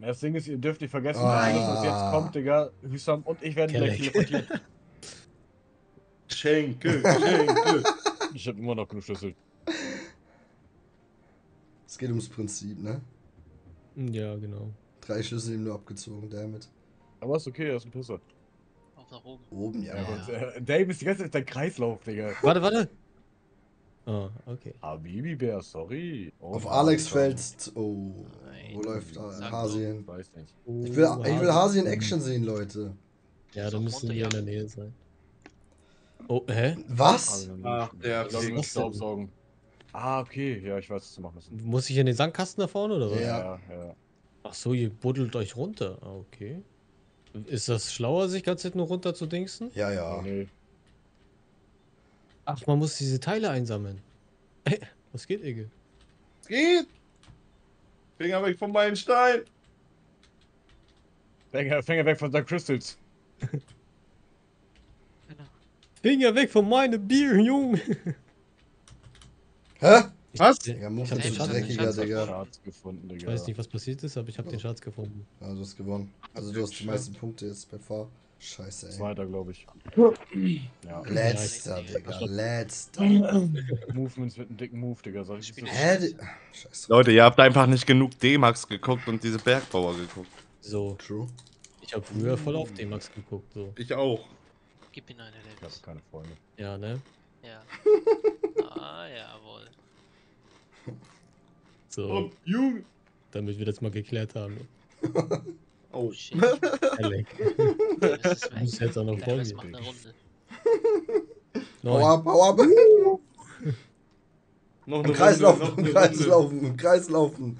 Das Ding ist, ihr dürft nicht vergessen, Ah. alles, was jetzt kommt, Digga, Hüsam und ich werden gleich teleportiert. Schenke, Schenke. Ich habe immer noch genug Schlüssel. Es geht ums Prinzip, ne? Ja, genau. Drei Schlüssel ihm nur abgezogen, damit. Aber ist okay, er ist ein Pisser. Nach oben. Oben, ja. Ja, aber- und, äh, Dave ist die ganze Zeit dein Kreislauf, Digga. Warte, warte. Ah, okay. Habibi Bär, sorry. Oh, Auf Alex fällt. Oh. Nein. Wo läuft Sag Hasi doch. hin? Weiß nicht. Ich will, ich will Hasi in Action sehen, Leute. Ja, da müssen wir in der. Nähe sein. Oh, hä? Was? Ach, der Staubsaugen. Ah, okay. Ja, ich weiß, was zu machen ist. Muss ich in den Sandkasten da vorne oder was? Ja. ja. ja. Ach so, ihr buddelt euch runter. Ah, okay. Ist das schlauer, sich ganz nur runter zu dingsen? Ja, ja. Nee. Ach, man muss diese Teile einsammeln. Was geht, Igel? Es geht. Finger weg von meinem Stein. Finger, Finger weg von deinen Crystals. Finger weg von meinem Bier, Junge! Hä? Was? Digga, Ich hab ist den Schatz- dreckiger, Digga. Gefunden, Ich Digga. weiß nicht, was passiert ist, aber ich habe den Schatz gefunden. Ja, du hast gewonnen. Also du hast die meisten Punkte jetzt bei Fahr. Scheiße, ey. Zweiter, glaube ich. Ja. Letzter, Digga. Letzter. Movements mit einem dicken Move, Digga. Sag ich ich. Hä? Scheiße. Leute, ihr habt einfach nicht genug D-Max geguckt und diese Bergbauer geguckt. So, True. ich habe früher voll auf D-Max geguckt, so. Ich auch. Gib ihn eine, Ich Davis. habe keine Freunde. Ja, ne? Ja. ah, jawohl. So, Oh, Junge. damit wir das mal geklärt haben. Oh, Shit. Alex. Davis ist weg. jetzt auch noch vor mir. Hau ab, hau ab. noch Im Kreis laufen, noch im Kreis laufen, im Kreis laufen.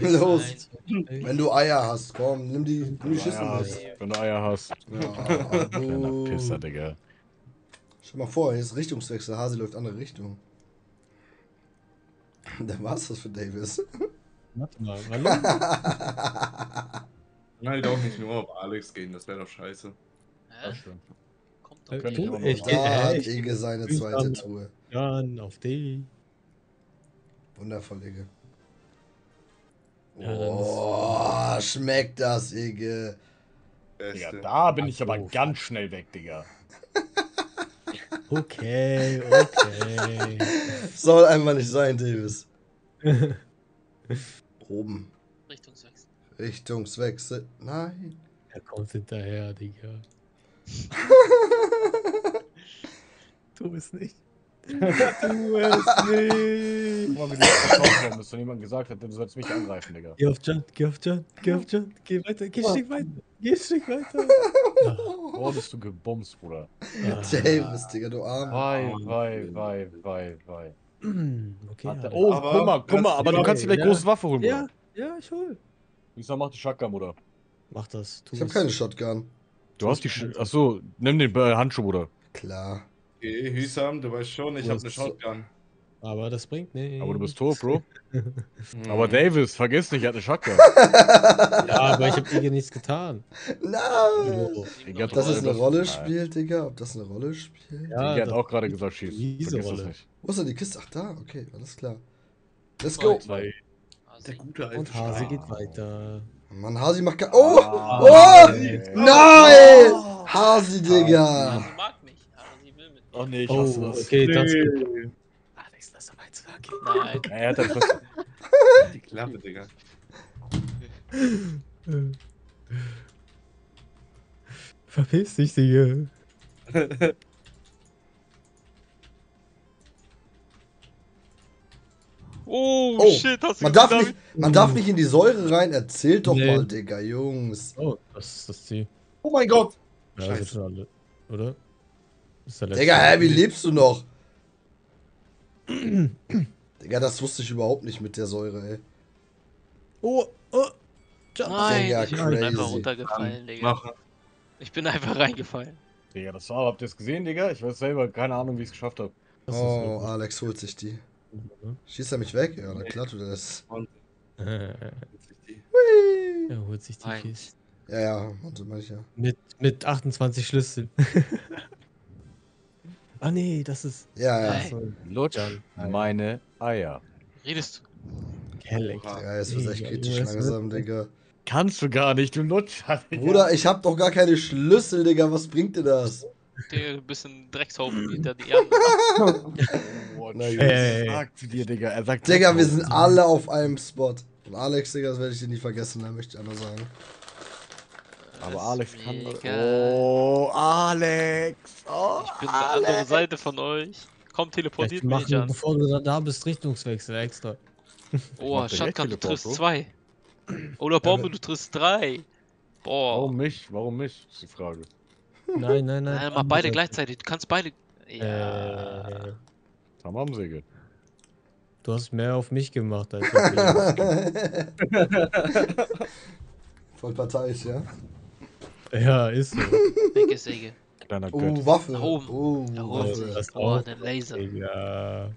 Los. Wenn du Eier hast, komm, nimm die, nimm die Wenn du Schüssel Eier mit. hast. Wenn du Eier hast. Ja, Kleiner. Pisser, Digga. Stell mal vor, hier ist Richtungswechsel. Hasi läuft andere Richtung. Dann war's das für Davis. Warte mal, warum? Nein, doch nicht nur auf Alex gehen, das wäre doch scheiße. Das Hä? stimmt. Kommt doch Äh, ich ich geh- Da hat echt? Ege seine Ich zweite dann- Truhe. Dann auf die. Wundervoll, Ege. Ja, Oh, schmeckt das, Ege. Digga, Beste. da bin ich aber ganz schnell weg, Digga. Okay, okay. Soll einfach nicht sein, Davis. Oben. Richtungswechsel. Richtungswechsel. Nein. er kommt hinterher, Digga. tu es nicht. Tu es nicht. Guck mal, wie du jetzt verkauft worden bist, wenn jemand gesagt hat, du sollst mich angreifen, Digga. Geh auf John, geh auf John, geh auf John. Geh weiter, geh ein Stück weiter. Geh ein Stück weiter. bist du gebumst, Bruder. Davis, Digga, du Arm. Wei, wei, wei, wei, wei. Okay. Hat der- ja. Oh, Aber guck mal, guck mal, aber du kannst dir gleich ja. große Waffe holen, Ja, Bruder. ja, ich hol. Lisa, mach die Shotgun, Bruder. Mach das. Tu Ich hab es. keine Shotgun. Du hast die. Sch Achso, nimm den äh, Handschuh, Bruder. Klar. Okay, Hüsam, du weißt schon, ich Du hab eine so- Shotgun. Aber das bringt nichts. Aber du bist tot, Bro. Aber Davis, vergiss nicht, er hat eine Shotgun. Ja, aber ich hab Igor nichts getan. Nein! Oh. Digga, Ob das jetzt eine das- Rolle spielt, Digga? Ob das eine Rolle spielt? Ja, Digga hat das- auch gerade gesagt, schieß. Diese Vergiss das Rolle. nicht. Wo ist denn die Kiste? Ach, da, okay, alles klar. Let's go. Zwei. Der gute alte Und Hase geht weiter. Mann, Hasi macht gar. Oh! Ah, Oh! ey. Nein! Hasi, Digga! Sie mag mich, aber sie will mit mir. Oh nee, ich Oh, hasse das. okay, das Nee. Alex, Nein. Er hat das. Die Klappe, Digga. Verpiss dich, Digga. Oh, Oh, shit, hast du Man darf, nicht, man darf nicht in die Säure rein. Erzählt doch Nee. mal, Digga, Jungs. Oh, das ist das Ziel. Oh mein Gott! Ja, das ist schon alle. Oder? Das ist der letzte. Digga, hä, wie lebst du noch? Digga, das wusste ich überhaupt nicht mit der Säure, ey. Oh, oh. Nein, Digga, ich bin crazy. einfach runtergefallen, Digga. Ich bin einfach reingefallen. Digga, das war, habt ihr es gesehen, Digga? Ich weiß selber, keine Ahnung, wie ich es geschafft habe. Oh, Alex holt sich die. Mhm. Schießt er mich weg? Ja, na klar tut er das. er holt sich die. Kiste. Ja, ja, ja. Mit, mit 28 Schlüsseln. ah, nee, das ist. Ja, ja. Lutsch meine Eier. Redest du? Alex. Ja, jetzt wird's echt kritisch es langsam, wird- Digga. Kannst du gar nicht, du Lutscher. Digga. Bruder, ich hab doch gar keine Schlüssel, Digga. Was bringt dir das? Digga, ein bisschen Dreckshaufen hinter die Erde. Boah, Na, Junge, Ey. was sagt dir, Digga? Er sagt Digga, wir sind alle auf einem Spot. Und Alex, Digga, das werde ich dir nie vergessen, da möchte ich einmal sagen. Aber Alex kann. Mega. Oh, Alex. Oh, Ich bin eine andere Seite von euch. Komm, teleportiert mich an. bevor du da, da bist, Richtungswechsel extra. Oh, Shotgun, du triffst zwei. Oder Bombe, du triffst drei. Boah. Warum mich? Warum mich? Ist die Frage. Nein, nein, nein. Nein, mach beide gleichzeitig. Du kannst beide. Ja. Äh, Tamamsäge. du hast mehr auf mich gemacht als auf ihn. Voll parteiisch, ja? Ja, ist so. Welche Säge? Kleiner Oh, Gött. Waffe. Da oben. Oh, Waffe. oben. Das Oh, auch. der Laser. Ja.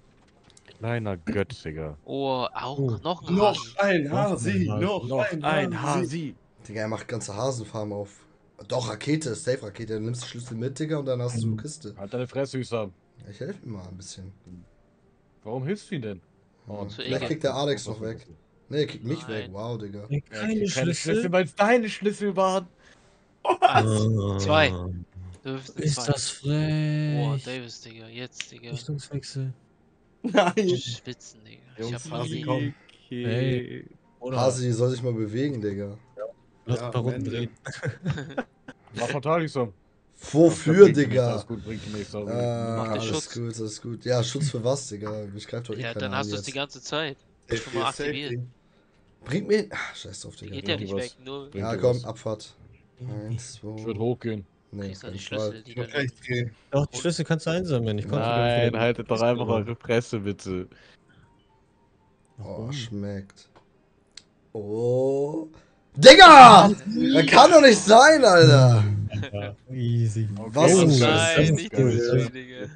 Kleiner Gött, Digga. Oh, auch Oh. noch ein Noch Hasen. ein Hasi, Noch noch, ein, ein Hasi. Digga, er macht ganze Hasenfarm auf. Doch, Rakete, Safe-Rakete. Dann nimmst du Schlüssel mit, Digga, und dann hast du Mhm. Kiste. Halt deine Fresse. Ja, Ich helfe ihm mal ein bisschen. Warum hilfst du ihm denn? Ja, zu Vielleicht Ege. kriegt der Alex noch weg. Ne, er kriegt mich Nein. weg. Wow, Digga. Keine Keine Schlüssel. Schlüssel, weil es deine Schlüssel waren. Ah. Zwei. Du wirfst Ist zwei. das Boah, frech. Davis, Digga. Jetzt, Digga. Richtungswechsel. Nein. Spitzen, Digga. Ich Jungs, hab Hasi, Hasi. komm. Hey. Oder Hasi soll sich mal bewegen, Digga. lass Ja, ein paar Runden drehen. War fatal, Hüsam. Wofür, Digga? Alles gut, bringt nichts. sorry. Ah, Mach den alles Schutz. gut, alles gut. Ja, Schutz für was, Digga? Ich greif doch eh Ja, dann an hast du es die ganze Zeit. Safety Schon mal safety. aktiviert. Bringt mir... Ach, scheiß drauf, Die Digga. geht ja nicht weg. Nur Ja, komm, was. Abfahrt. Eins, zwei... Ich würde hochgehen. Nee, kriegst du die. Schlüssel, die Ich würd da rechts gehen. Doch, die Schlüssel kannst du einsammeln. Ich konnte Nein, haltet doch einfach mal. eure Fresse, bitte. Oh, schmeckt. Oh. Digga! Das kann doch nicht sein, Alter! Ja, easy. Was Oh, ein das Scheiß. Nein, ist nicht geil. diese Schlüssel, Digga.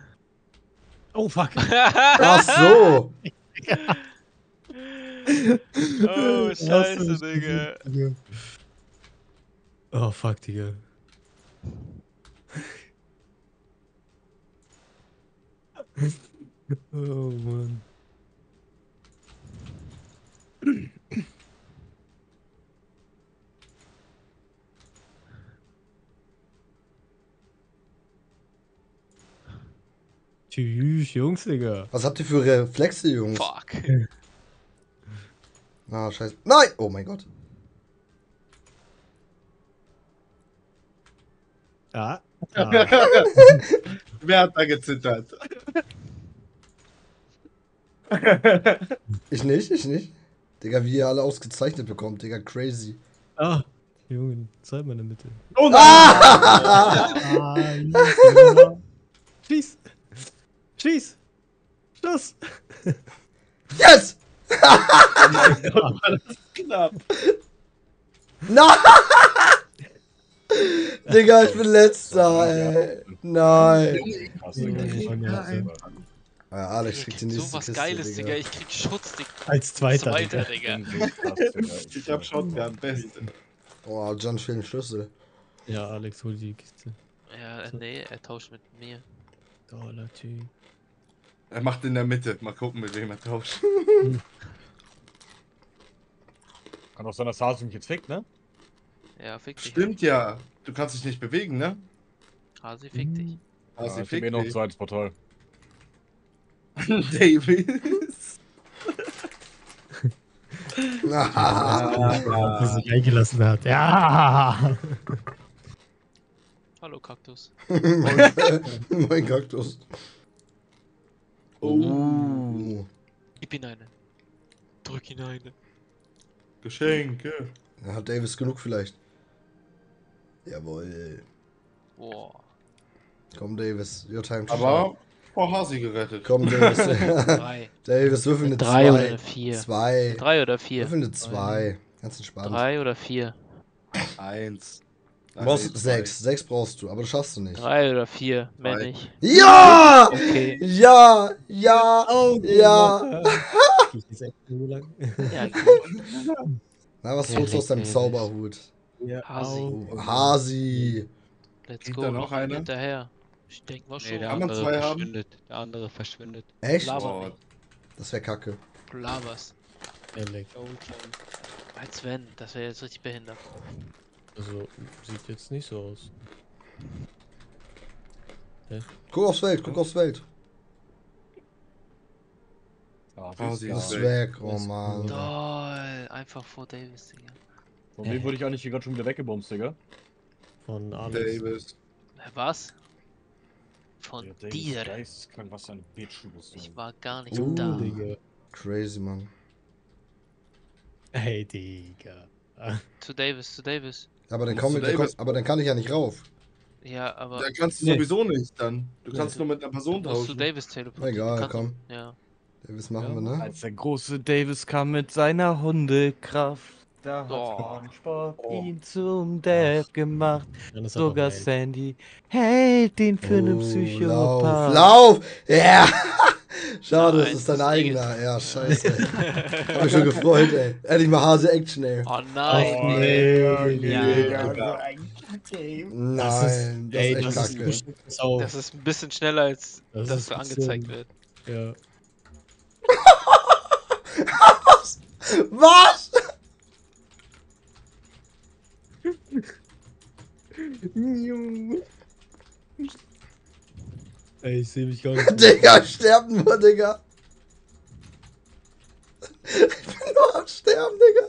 Oh, fuck. Ach so! Oh, scheiße, Digga. Oh, fuck, Digga. Oh, Mann. Tschüss, Jungs, Digga. Was habt ihr für Reflexe, Jungs? Fuck. Ah, scheiße. Nein! Oh mein Gott. Ah. Wer hat da gezittert? Ich nicht, ich nicht. Digga, wie ihr alle ausgezeichnet bekommt, Digga, crazy. Ah, Junge, zeig mal in der Mitte. Oh nein! Ah, ja. Schieß! Schieß! Schluss! Yes! Knapp. Nein! Digga, ich bin letzter, ey. Nein. Ja, Alex kriegt die So nächste was Kiste, Geiles, Digga. Digga. Ich krieg Schutz, Digga. Als Zweiter. Zweiter, Digga. Digga. Ich hab Shotgun, beste. Oh, John fehlt ein Schlüssel. Ja, Alex, hol die Kiste. Ja, äh, nee, er tauscht mit mir. Dollar Typ. Er macht in der Mitte. Mal gucken, mit wem er tauscht. Kann auch sein, dass Hase mich jetzt fickt, ne? Ja, fick dich. Stimmt ja. Du kannst dich nicht bewegen, ne? Hasi, fick dich. Hast Ja, du ich hab eh noch ein dich. zweites Portal. Davis. Ah, Der sich eingelassen hat. Ja! Hallo, Kaktus. mein Kaktus. Oh. Gib ihn eine. Drück ihn eine. Geschenke. Ja, Hat Davis genug vielleicht? Jawohl. Boah. Komm, Davis. Your time to. Aber Frau Hasi gerettet. Komm, Davis. Davis, würfel eine Drei 2. oder eine vier. Zwei. Drei oder vier. Würfel eine 2. Ganz entspannt. Drei oder vier. Eins. Du brauchst Nee, zwei. sechs. Sechs brauchst du, aber das schaffst du nicht. Drei oder vier. Mehr nicht. Ja! Okay. Ja! Ja! Ja! So lang. Ja, Na, was holst du aus deinem Zauberhut? Ja, Hasi. au. Oh, Hasi. let's Geht go. da noch einer? hinterher. Ich denk mal Nee, schon. der Kann man andere zwei haben? verschwindet. Der andere verschwindet. Echt? Oh. Das wäre kacke. Du laberst. Alex. Als wenn. Das wäre jetzt richtig behindert. Also, sieht jetzt nicht so aus. Guck aufs Feld, guck aufs. Ah, Oh, das ist weg, oh Mann. Toll. Einfach vor Davis, Digga. Von wem wurde ich eigentlich hier gerade schon wieder weggebomst, Digga? Von Alex. Davis. Was? Von Ja, Davis dir. Geisteskrank, was ein Bitch bist. Ich war gar nicht Uh, da. Digga. Crazy, Mann. Hey, Digga. Zu Davis, zu Davis. Aber dann, komm, dann komm, Davis- aber dann kann ich ja nicht rauf. Ja, aber Da kannst du Nee. sowieso nicht dann. Du kannst Nee. nur mit einer Person musst du tauschen. Davis teleportieren. Egal, komm. Ja. Davis machen Ja. wir, ne? Als der große Davis kam mit seiner Hundekraft, da hat. SpongeBob Oh. ihn zum Depp gemacht. Sogar. Sandy hält ihn für einen Oh, Psychopath. Lauf! Lauf! Ja! Schade, Nein, das ist dein eigener. Ja, scheiße. Hab mich schon gefreut, ey. Endlich mal Hase Action, ey. Oh Oh, nein. nee, Digga. Ja. Das ist, Nein, das ey, ist echt das ist. Das ist ein bisschen schneller, als Das das, so angezeigt wird. Ja. Was? Ey, ich sehe mich gar nicht. Digga, sterb nur, Digga. Ich bin nur am Sterben, Digga.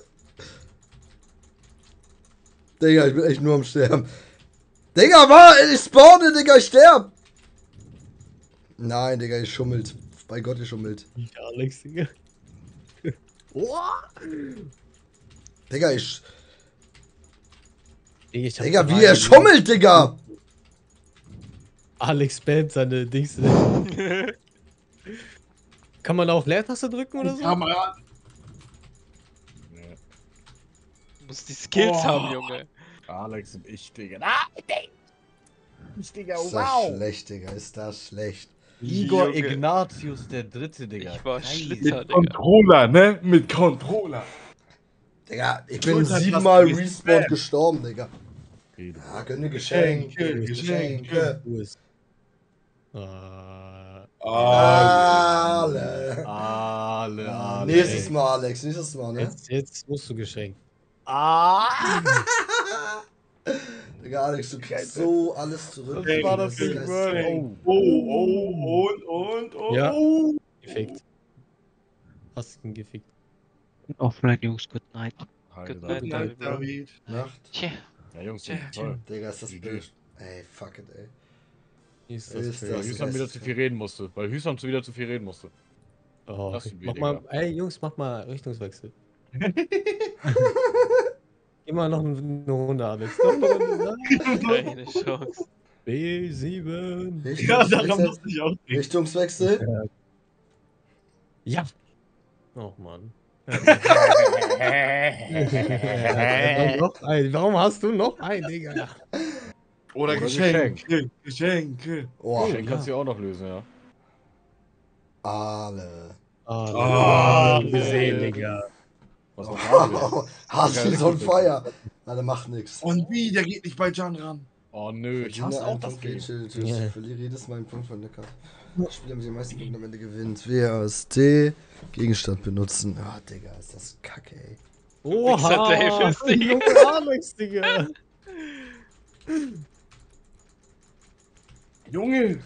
Digga, ich bin echt nur am Sterben. Digga, war, ich spawne, Digga, ich sterb. Nein, Digga, ihr schummelt. Bei Gott, ihr schummelt. Nicht Alex, Digga. Digga, ich. Digga, ich Digga, wie er gesehen. schummelt, Digga. Alex spammt seine Dings. Kann man auf Leertaste drücken oder so? Kamera. Nee. Du musst die Skills Oh. haben, Junge. Alex und ich, Digga. Ah, ich, Digga, Ist das schlecht, Digga, ist das schlecht. Igor Junge. Ignatius der Dritte, Digga. Ich war Geil. Schlitzer, Digga. Controller, ne? Mit Controller. Digga, ich bin siebenmal spam. gestorben, Digga. Du- Ja, gönne Geschenke, Geschenke. Wo ist? Ah, Ah, Alle. Alle, alle. Nächstes Mal, Alex, nächstes Mal, ne? jetzt, jetzt musst du geschenkt. Digga, Alex, du kriegst so alles zurück. Was war das geil. Oh. oh, oh, und, und, oh. Ja. oh. Gefickt. Hast ihn gefickt. Offline, Jungs, good night. Good night, David. David. Nacht. Tja. Ja, Jungs, Tja, toll. Digga, ist das. Bild. Ey, fuck it, ey. Ist Ist das das- Weil Hüsam wieder zu viel reden musste. Weil Hüsam zu wieder zu viel reden musste. Oh, Das mach mal, ey Jungs, mach mal Richtungswechsel. Immer noch eine Runde, Alex. Noch eine Runde. Nein. Keine Chance. B7. Ja, daran Richtungswechsel. musste ich auch denken. Richtungswechsel. Ja. Oh Mann. Noch ein. Warum hast du noch ein, Digga? Oder, Oder Geschenke. Geschenke. Oh, Den kannst du ja auch noch lösen, ja. alle. Ah, Ah, gesehen, Digga. Was noch? Oh, Hassel on fire. Alter, macht nix. Und wie, der geht nicht bei Jan ran. Oh nö, ich hasse auch das Game. Ja. Ich verliere jedes Mal einen Punkt von der Karte. Spieler mit den meisten Punkten am Ende gewinnt. WASD. Gegenstand benutzen. Ah, Digga, ist das kacke, ey. Oha, Davis, Digga. Junge Alex, Digga. Junge.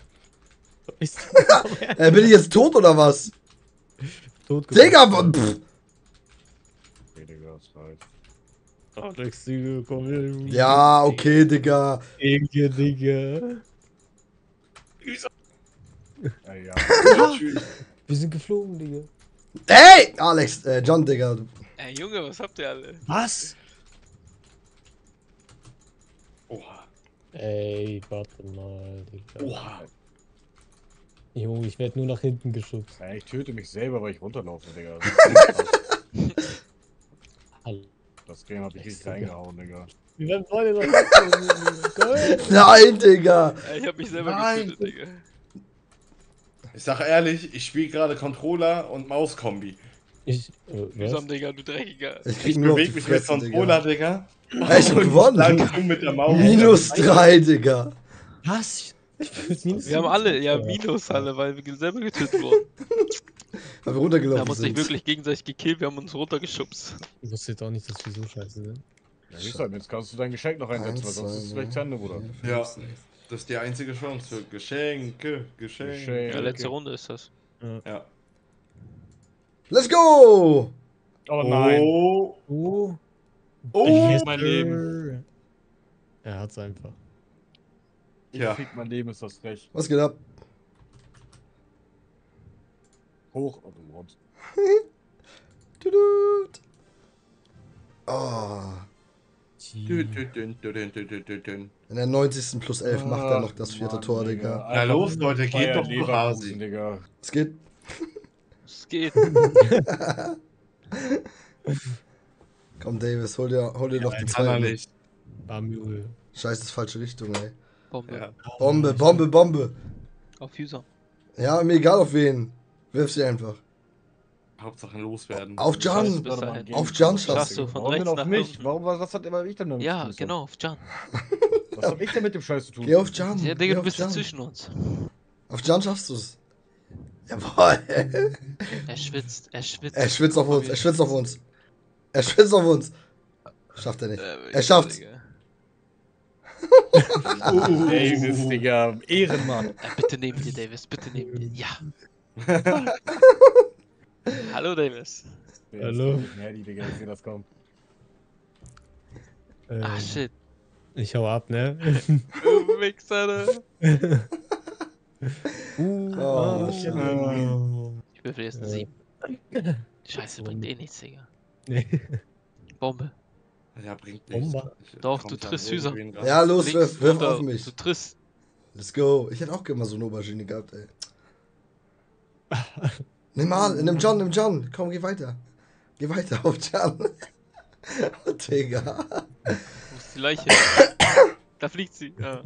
Ist Äh, bin ich jetzt tot oder was? tot Digga, pff. Okay, Digga, ist reicht. Alex, Digga, komm her. Ja, okay, Digga. Digga, Digga. Ey, ja. Wir sind geflogen, Digga. Ey! Alex, äh, John, Digga. Ey, Junge, was habt ihr alle? Was? Oha. Ey, warte mal, Digga. Oha. Junge, ich werde nur nach hinten geschubst. Ey, ich töte mich selber, weil ich runterlaufe, Digga. Hallo. Das Game hab ich richtig reingehauen, Digga. Wir werden beide her. Nein, Digga. Ey, ich hab mich selber Nein. getötet, Digga. Ich sag ehrlich, ich spiele gerade Controller und Mauskombi. Ich, äh, Mühsam, was? Digga, du Dreckiger. Ich Ich krieg die bewege mich mit Controller, Digga. Digga. Ey, ich hab gewonnen. du mit der Maus. Minus drei, Digga. Was? Ich bin minus Wir haben alle, ja, Minus alle, weil wir selber getötet wurden. Weil wir Wir runtergelaufen haben uns nicht sind. wirklich gegenseitig gekillt, wir haben uns runtergeschubst. Ich wusste jetzt auch nicht, dass wir so scheiße sind. Ja, siehst du, jetzt kannst du dein Geschenk noch einsetzen, weil sonst ist es vielleicht zu Ende, Bruder. Ja. Das ist die einzige Chance für Geschenke. Geschenke. Geschenke. Ja, letzte Runde ist das. Ja. Let's go! Oh nein. Oh. Oh. Oh. Mein Leben. Er hat's einfach. Ich Ja. fick mein Leben, ist das recht. Was geht ab? Hoch. Oh, du. Oh. In der 90. plus 11 macht er noch das vierte Mann, Tor, Digga. Na los, Leute, geht Bayer doch Leverkusen, quasi. Digga. Es geht. Es geht. Komm, Davis, hol dir, hol dir noch den Kann er zweiten. nicht. Scheiße, ist falsche Richtung, ey. Bombe. Ja. Bombe, Bombe, Bombe. Auf User. Ja, mir egal auf wen. Wirf sie einfach. Hauptsache loswerden. Auf dahin. geh- Auf Jan Schaffst du von Warum denn rechts auf mich? Warum, was, was hat immer ich denn damit Ja, zu tun? genau, auf Jan. Was hab ich denn mit dem Scheiß zu tun? Geh auf Jan. Ja, Digga, du bist Jan. zwischen uns. Auf Jan schaffst du's. Jawohl. Er schwitzt, er schwitzt. Er schwitzt auf uns, er schwitzt auf uns. Er schwitzt auf uns. Schafft er nicht. Äh, Er schafft's. Davis, Digga. Ehrenmann. Bitte neben dir, Davis, bitte neben dir. Ja. Hallo, Davis. Hallo. Ja, die Digga, ich seh das kommen. Ähm, Ah, shit. ich hau ab, ne? Du Wichser, ne? uh, Oh, shit. Ich würfel jetzt eine Ja. 7. Scheiße, bringt eh nichts, Digga. Nee. Bombe. Ja, bringt nichts. Bomber. Ich- Doch, kommt du ja triffst Süßer. Ja, los, wirf, wirf auf mich. Du triffst. Let's go. Ich hätte auch gerne mal so eine Aubergine gehabt, ey. Nimm mal, nimm John, nimm John. Komm, geh weiter. Geh weiter auf John. oh, Digga. Wo ist die Leiche? da fliegt sie. Ja.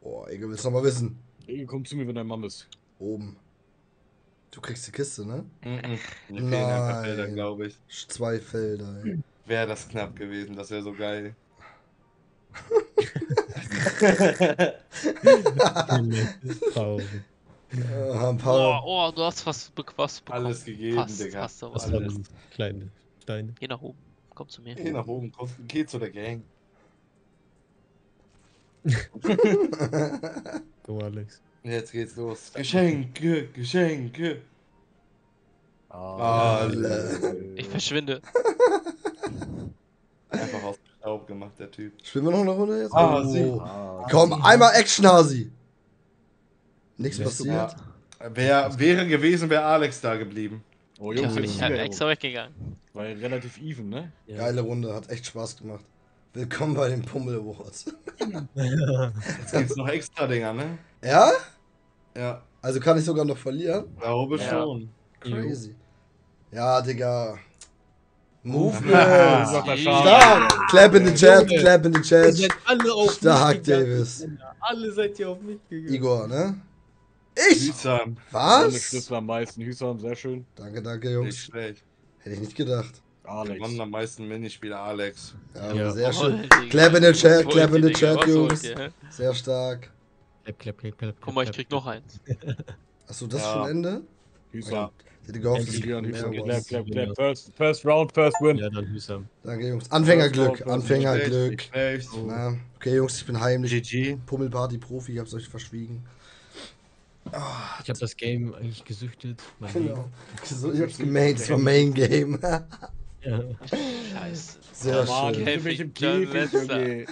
Boah, Egel, willst du noch mal wissen? Digga, komm zu mir, wenn dein Mann bist. Oben. Du kriegst die Kiste, ne? Mhm. Mir fehlen ein paar Nein. Felder, glaube ich. Zwei Felder, ey. Wäre das knapp gewesen, das wäre so geil. Äh, Oh, paar. oh, du hast was, was bekommen. Alles gegeben, fast, Digga. Fast, war alles. das? Kleine Steine. Geh nach oben. Komm zu mir. Geh nach oben, komm, geh zu der Gang. Go, Alex. Jetzt geht's los. Geschenke, Geschenke. Alle. Ich verschwinde. Einfach aus dem Staub gemacht, der Typ. Spielen wir noch eine Runde jetzt? Ah, Oh. sie. Ah, Komm, einmal Action, Hasi. Nichts passiert. Wer wäre gewesen, wäre Alex da geblieben. Oh Ich Jungs, bin ich ich bin halt extra weggegangen. War ja relativ even, ne? Geile Runde, hat echt Spaß gemacht. Willkommen bei den Pummel Awards. Jetzt gibt's noch extra Dinger, ne? Ja? Ja. Also kann ich sogar noch verlieren? Glaube Ja. schon. Crazy. Ja, Digga. Movement. Stark. Clap in the chat, clap in the Ihr chat. seid alle auf Stark, mich gegangen. Davis. Alle seid ihr auf mich gegangen. Igor, ne? Ich? Ohne Was? Schlüssel am meisten. Hüsam, sehr schön. Danke, danke, Nicht Jungs. schlecht. Hätte ich nicht gedacht. Alex. Gewonnen am meisten Minispieler Alex. Ja, Ja. sehr schön. Oh. Clap in the chat, clap in Digga? chat, Was Jungs. hä? Sehr stark. Clap, clap, clap, clap, Guck mal, ich krieg noch eins. Achso, das Ja. schon Ende? Hüsam. Ich hätte gehofft, mehr Hüsam, clap, clap, clap. First, first round, first win. Ja, dann Hüsam. Danke, Jungs. Anfängerglück, Anfängerglück. Nicht okay, Jungs, ich bin heimlich GG. Pummelparty-Profi, ich hab's euch verschwiegen. Ich habe das Game eigentlich gesüchtet. Mein Genau. Ich hab's gemaint, es war Main Game. Ja. Scheiße. Sehr schön. du bist im Käfig. Junge.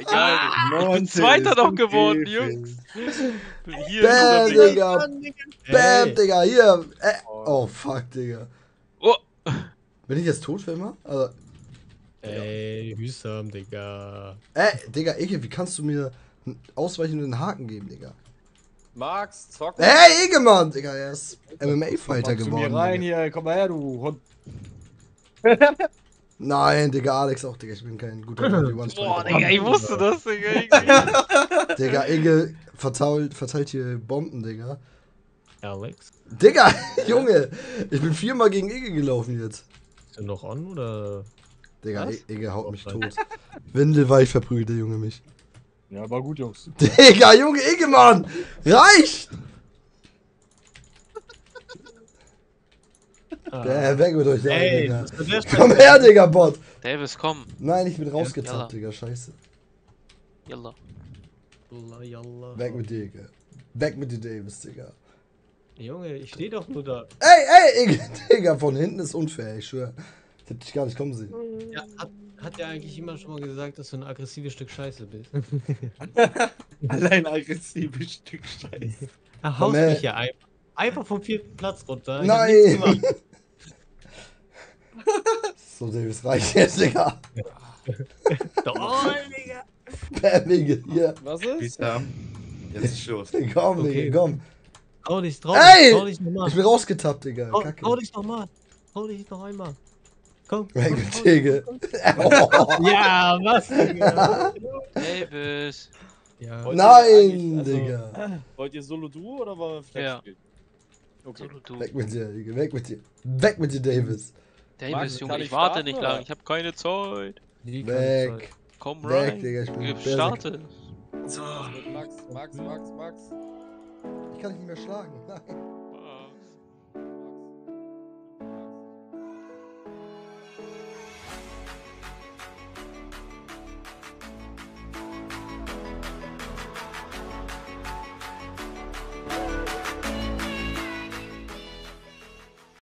Egal. Ich bin 19 Zweiter ist noch geworden, Käfig. Jungs. Hier Bam, Digga. Bam, Ey. Digga, hier. Äh, oh, fuck, Digga. Oh. Bin ich jetzt tot für immer? Also, Ey, Hüsam, Digga. äh, Digga, Eke, wie kannst du mir einen ausweichenden Haken geben, Digga? Max, zocken. Hey, Ege, Mann! Digga, er ist MMA-Fighter Komm geworden. rein Digga. hier, komm mal her, du Hund. Nein, Digga, Alex auch, Digga, ich bin kein guter One Boah, Digga, ich wusste das, Digga. Digga, Ege verteilt, verteilt hier Bomben, Digga. Alex, Digga, Junge, ich bin viermal gegen Ege gelaufen jetzt. ist er noch on oder? Digga? E- Ege haut mich tot. Windelweich verprügelt der Junge mich. Ja, war gut, Jungs. Digga, Junge, Ege, Mann! Reicht! Der weg mit euch, Ey, Digga. Komm her, Digga, Bot! Davis, komm. Nein, ich bin rausgezappt, Digga, scheiße. Yalla. Yalla, yalla. Weg mit dir, Digga. Weg mit dir, Davis, Digga. Junge, ich steh doch nur da. Ey, ey, Digga, von hinten ist unfair, ich schwör. Ich hab dich gar nicht kommen sehen. Ja, hat, er eigentlich immer schon mal gesagt, dass du ein aggressives Stück Scheiße bist? Allein aggressives Stück Scheiße. Er haut her. mich hier einfach. Einfach vom vierten Platz runter. Ich Nein! so, Davis, reicht jetzt, Digga. Doch, oh, Digga. Bam, Ege, hier. Was ist? Jetzt ist Schluss. Komm, Okay. Digga, komm. Trau dich, trau Ey! dich, trau dich nochmal. Ich bin rausgetappt, Digga. Trau, Kacke. trau dich nochmal. Trau dich noch einmal. Komm. Weg komm, dir, dich. Digga. Ja, was, Digga? Davis. Ja. Wollt Nein, also- Digga. Wollt ihr Solo-Duo oder wir Flex Ja. spielen? Okay. Solo du. Weg mit dir, Digga. Weg mit dir. Weg mit dir, Davis. Davis, Junge, ich ich warte starten, nicht oder? lange. Ich habe keine Zeit. Weg. Komm Weg, rein. Digga. Ich bin starten. Mit Max, Max, Max, Max. Ich kann dich nicht mehr schlagen. Nein.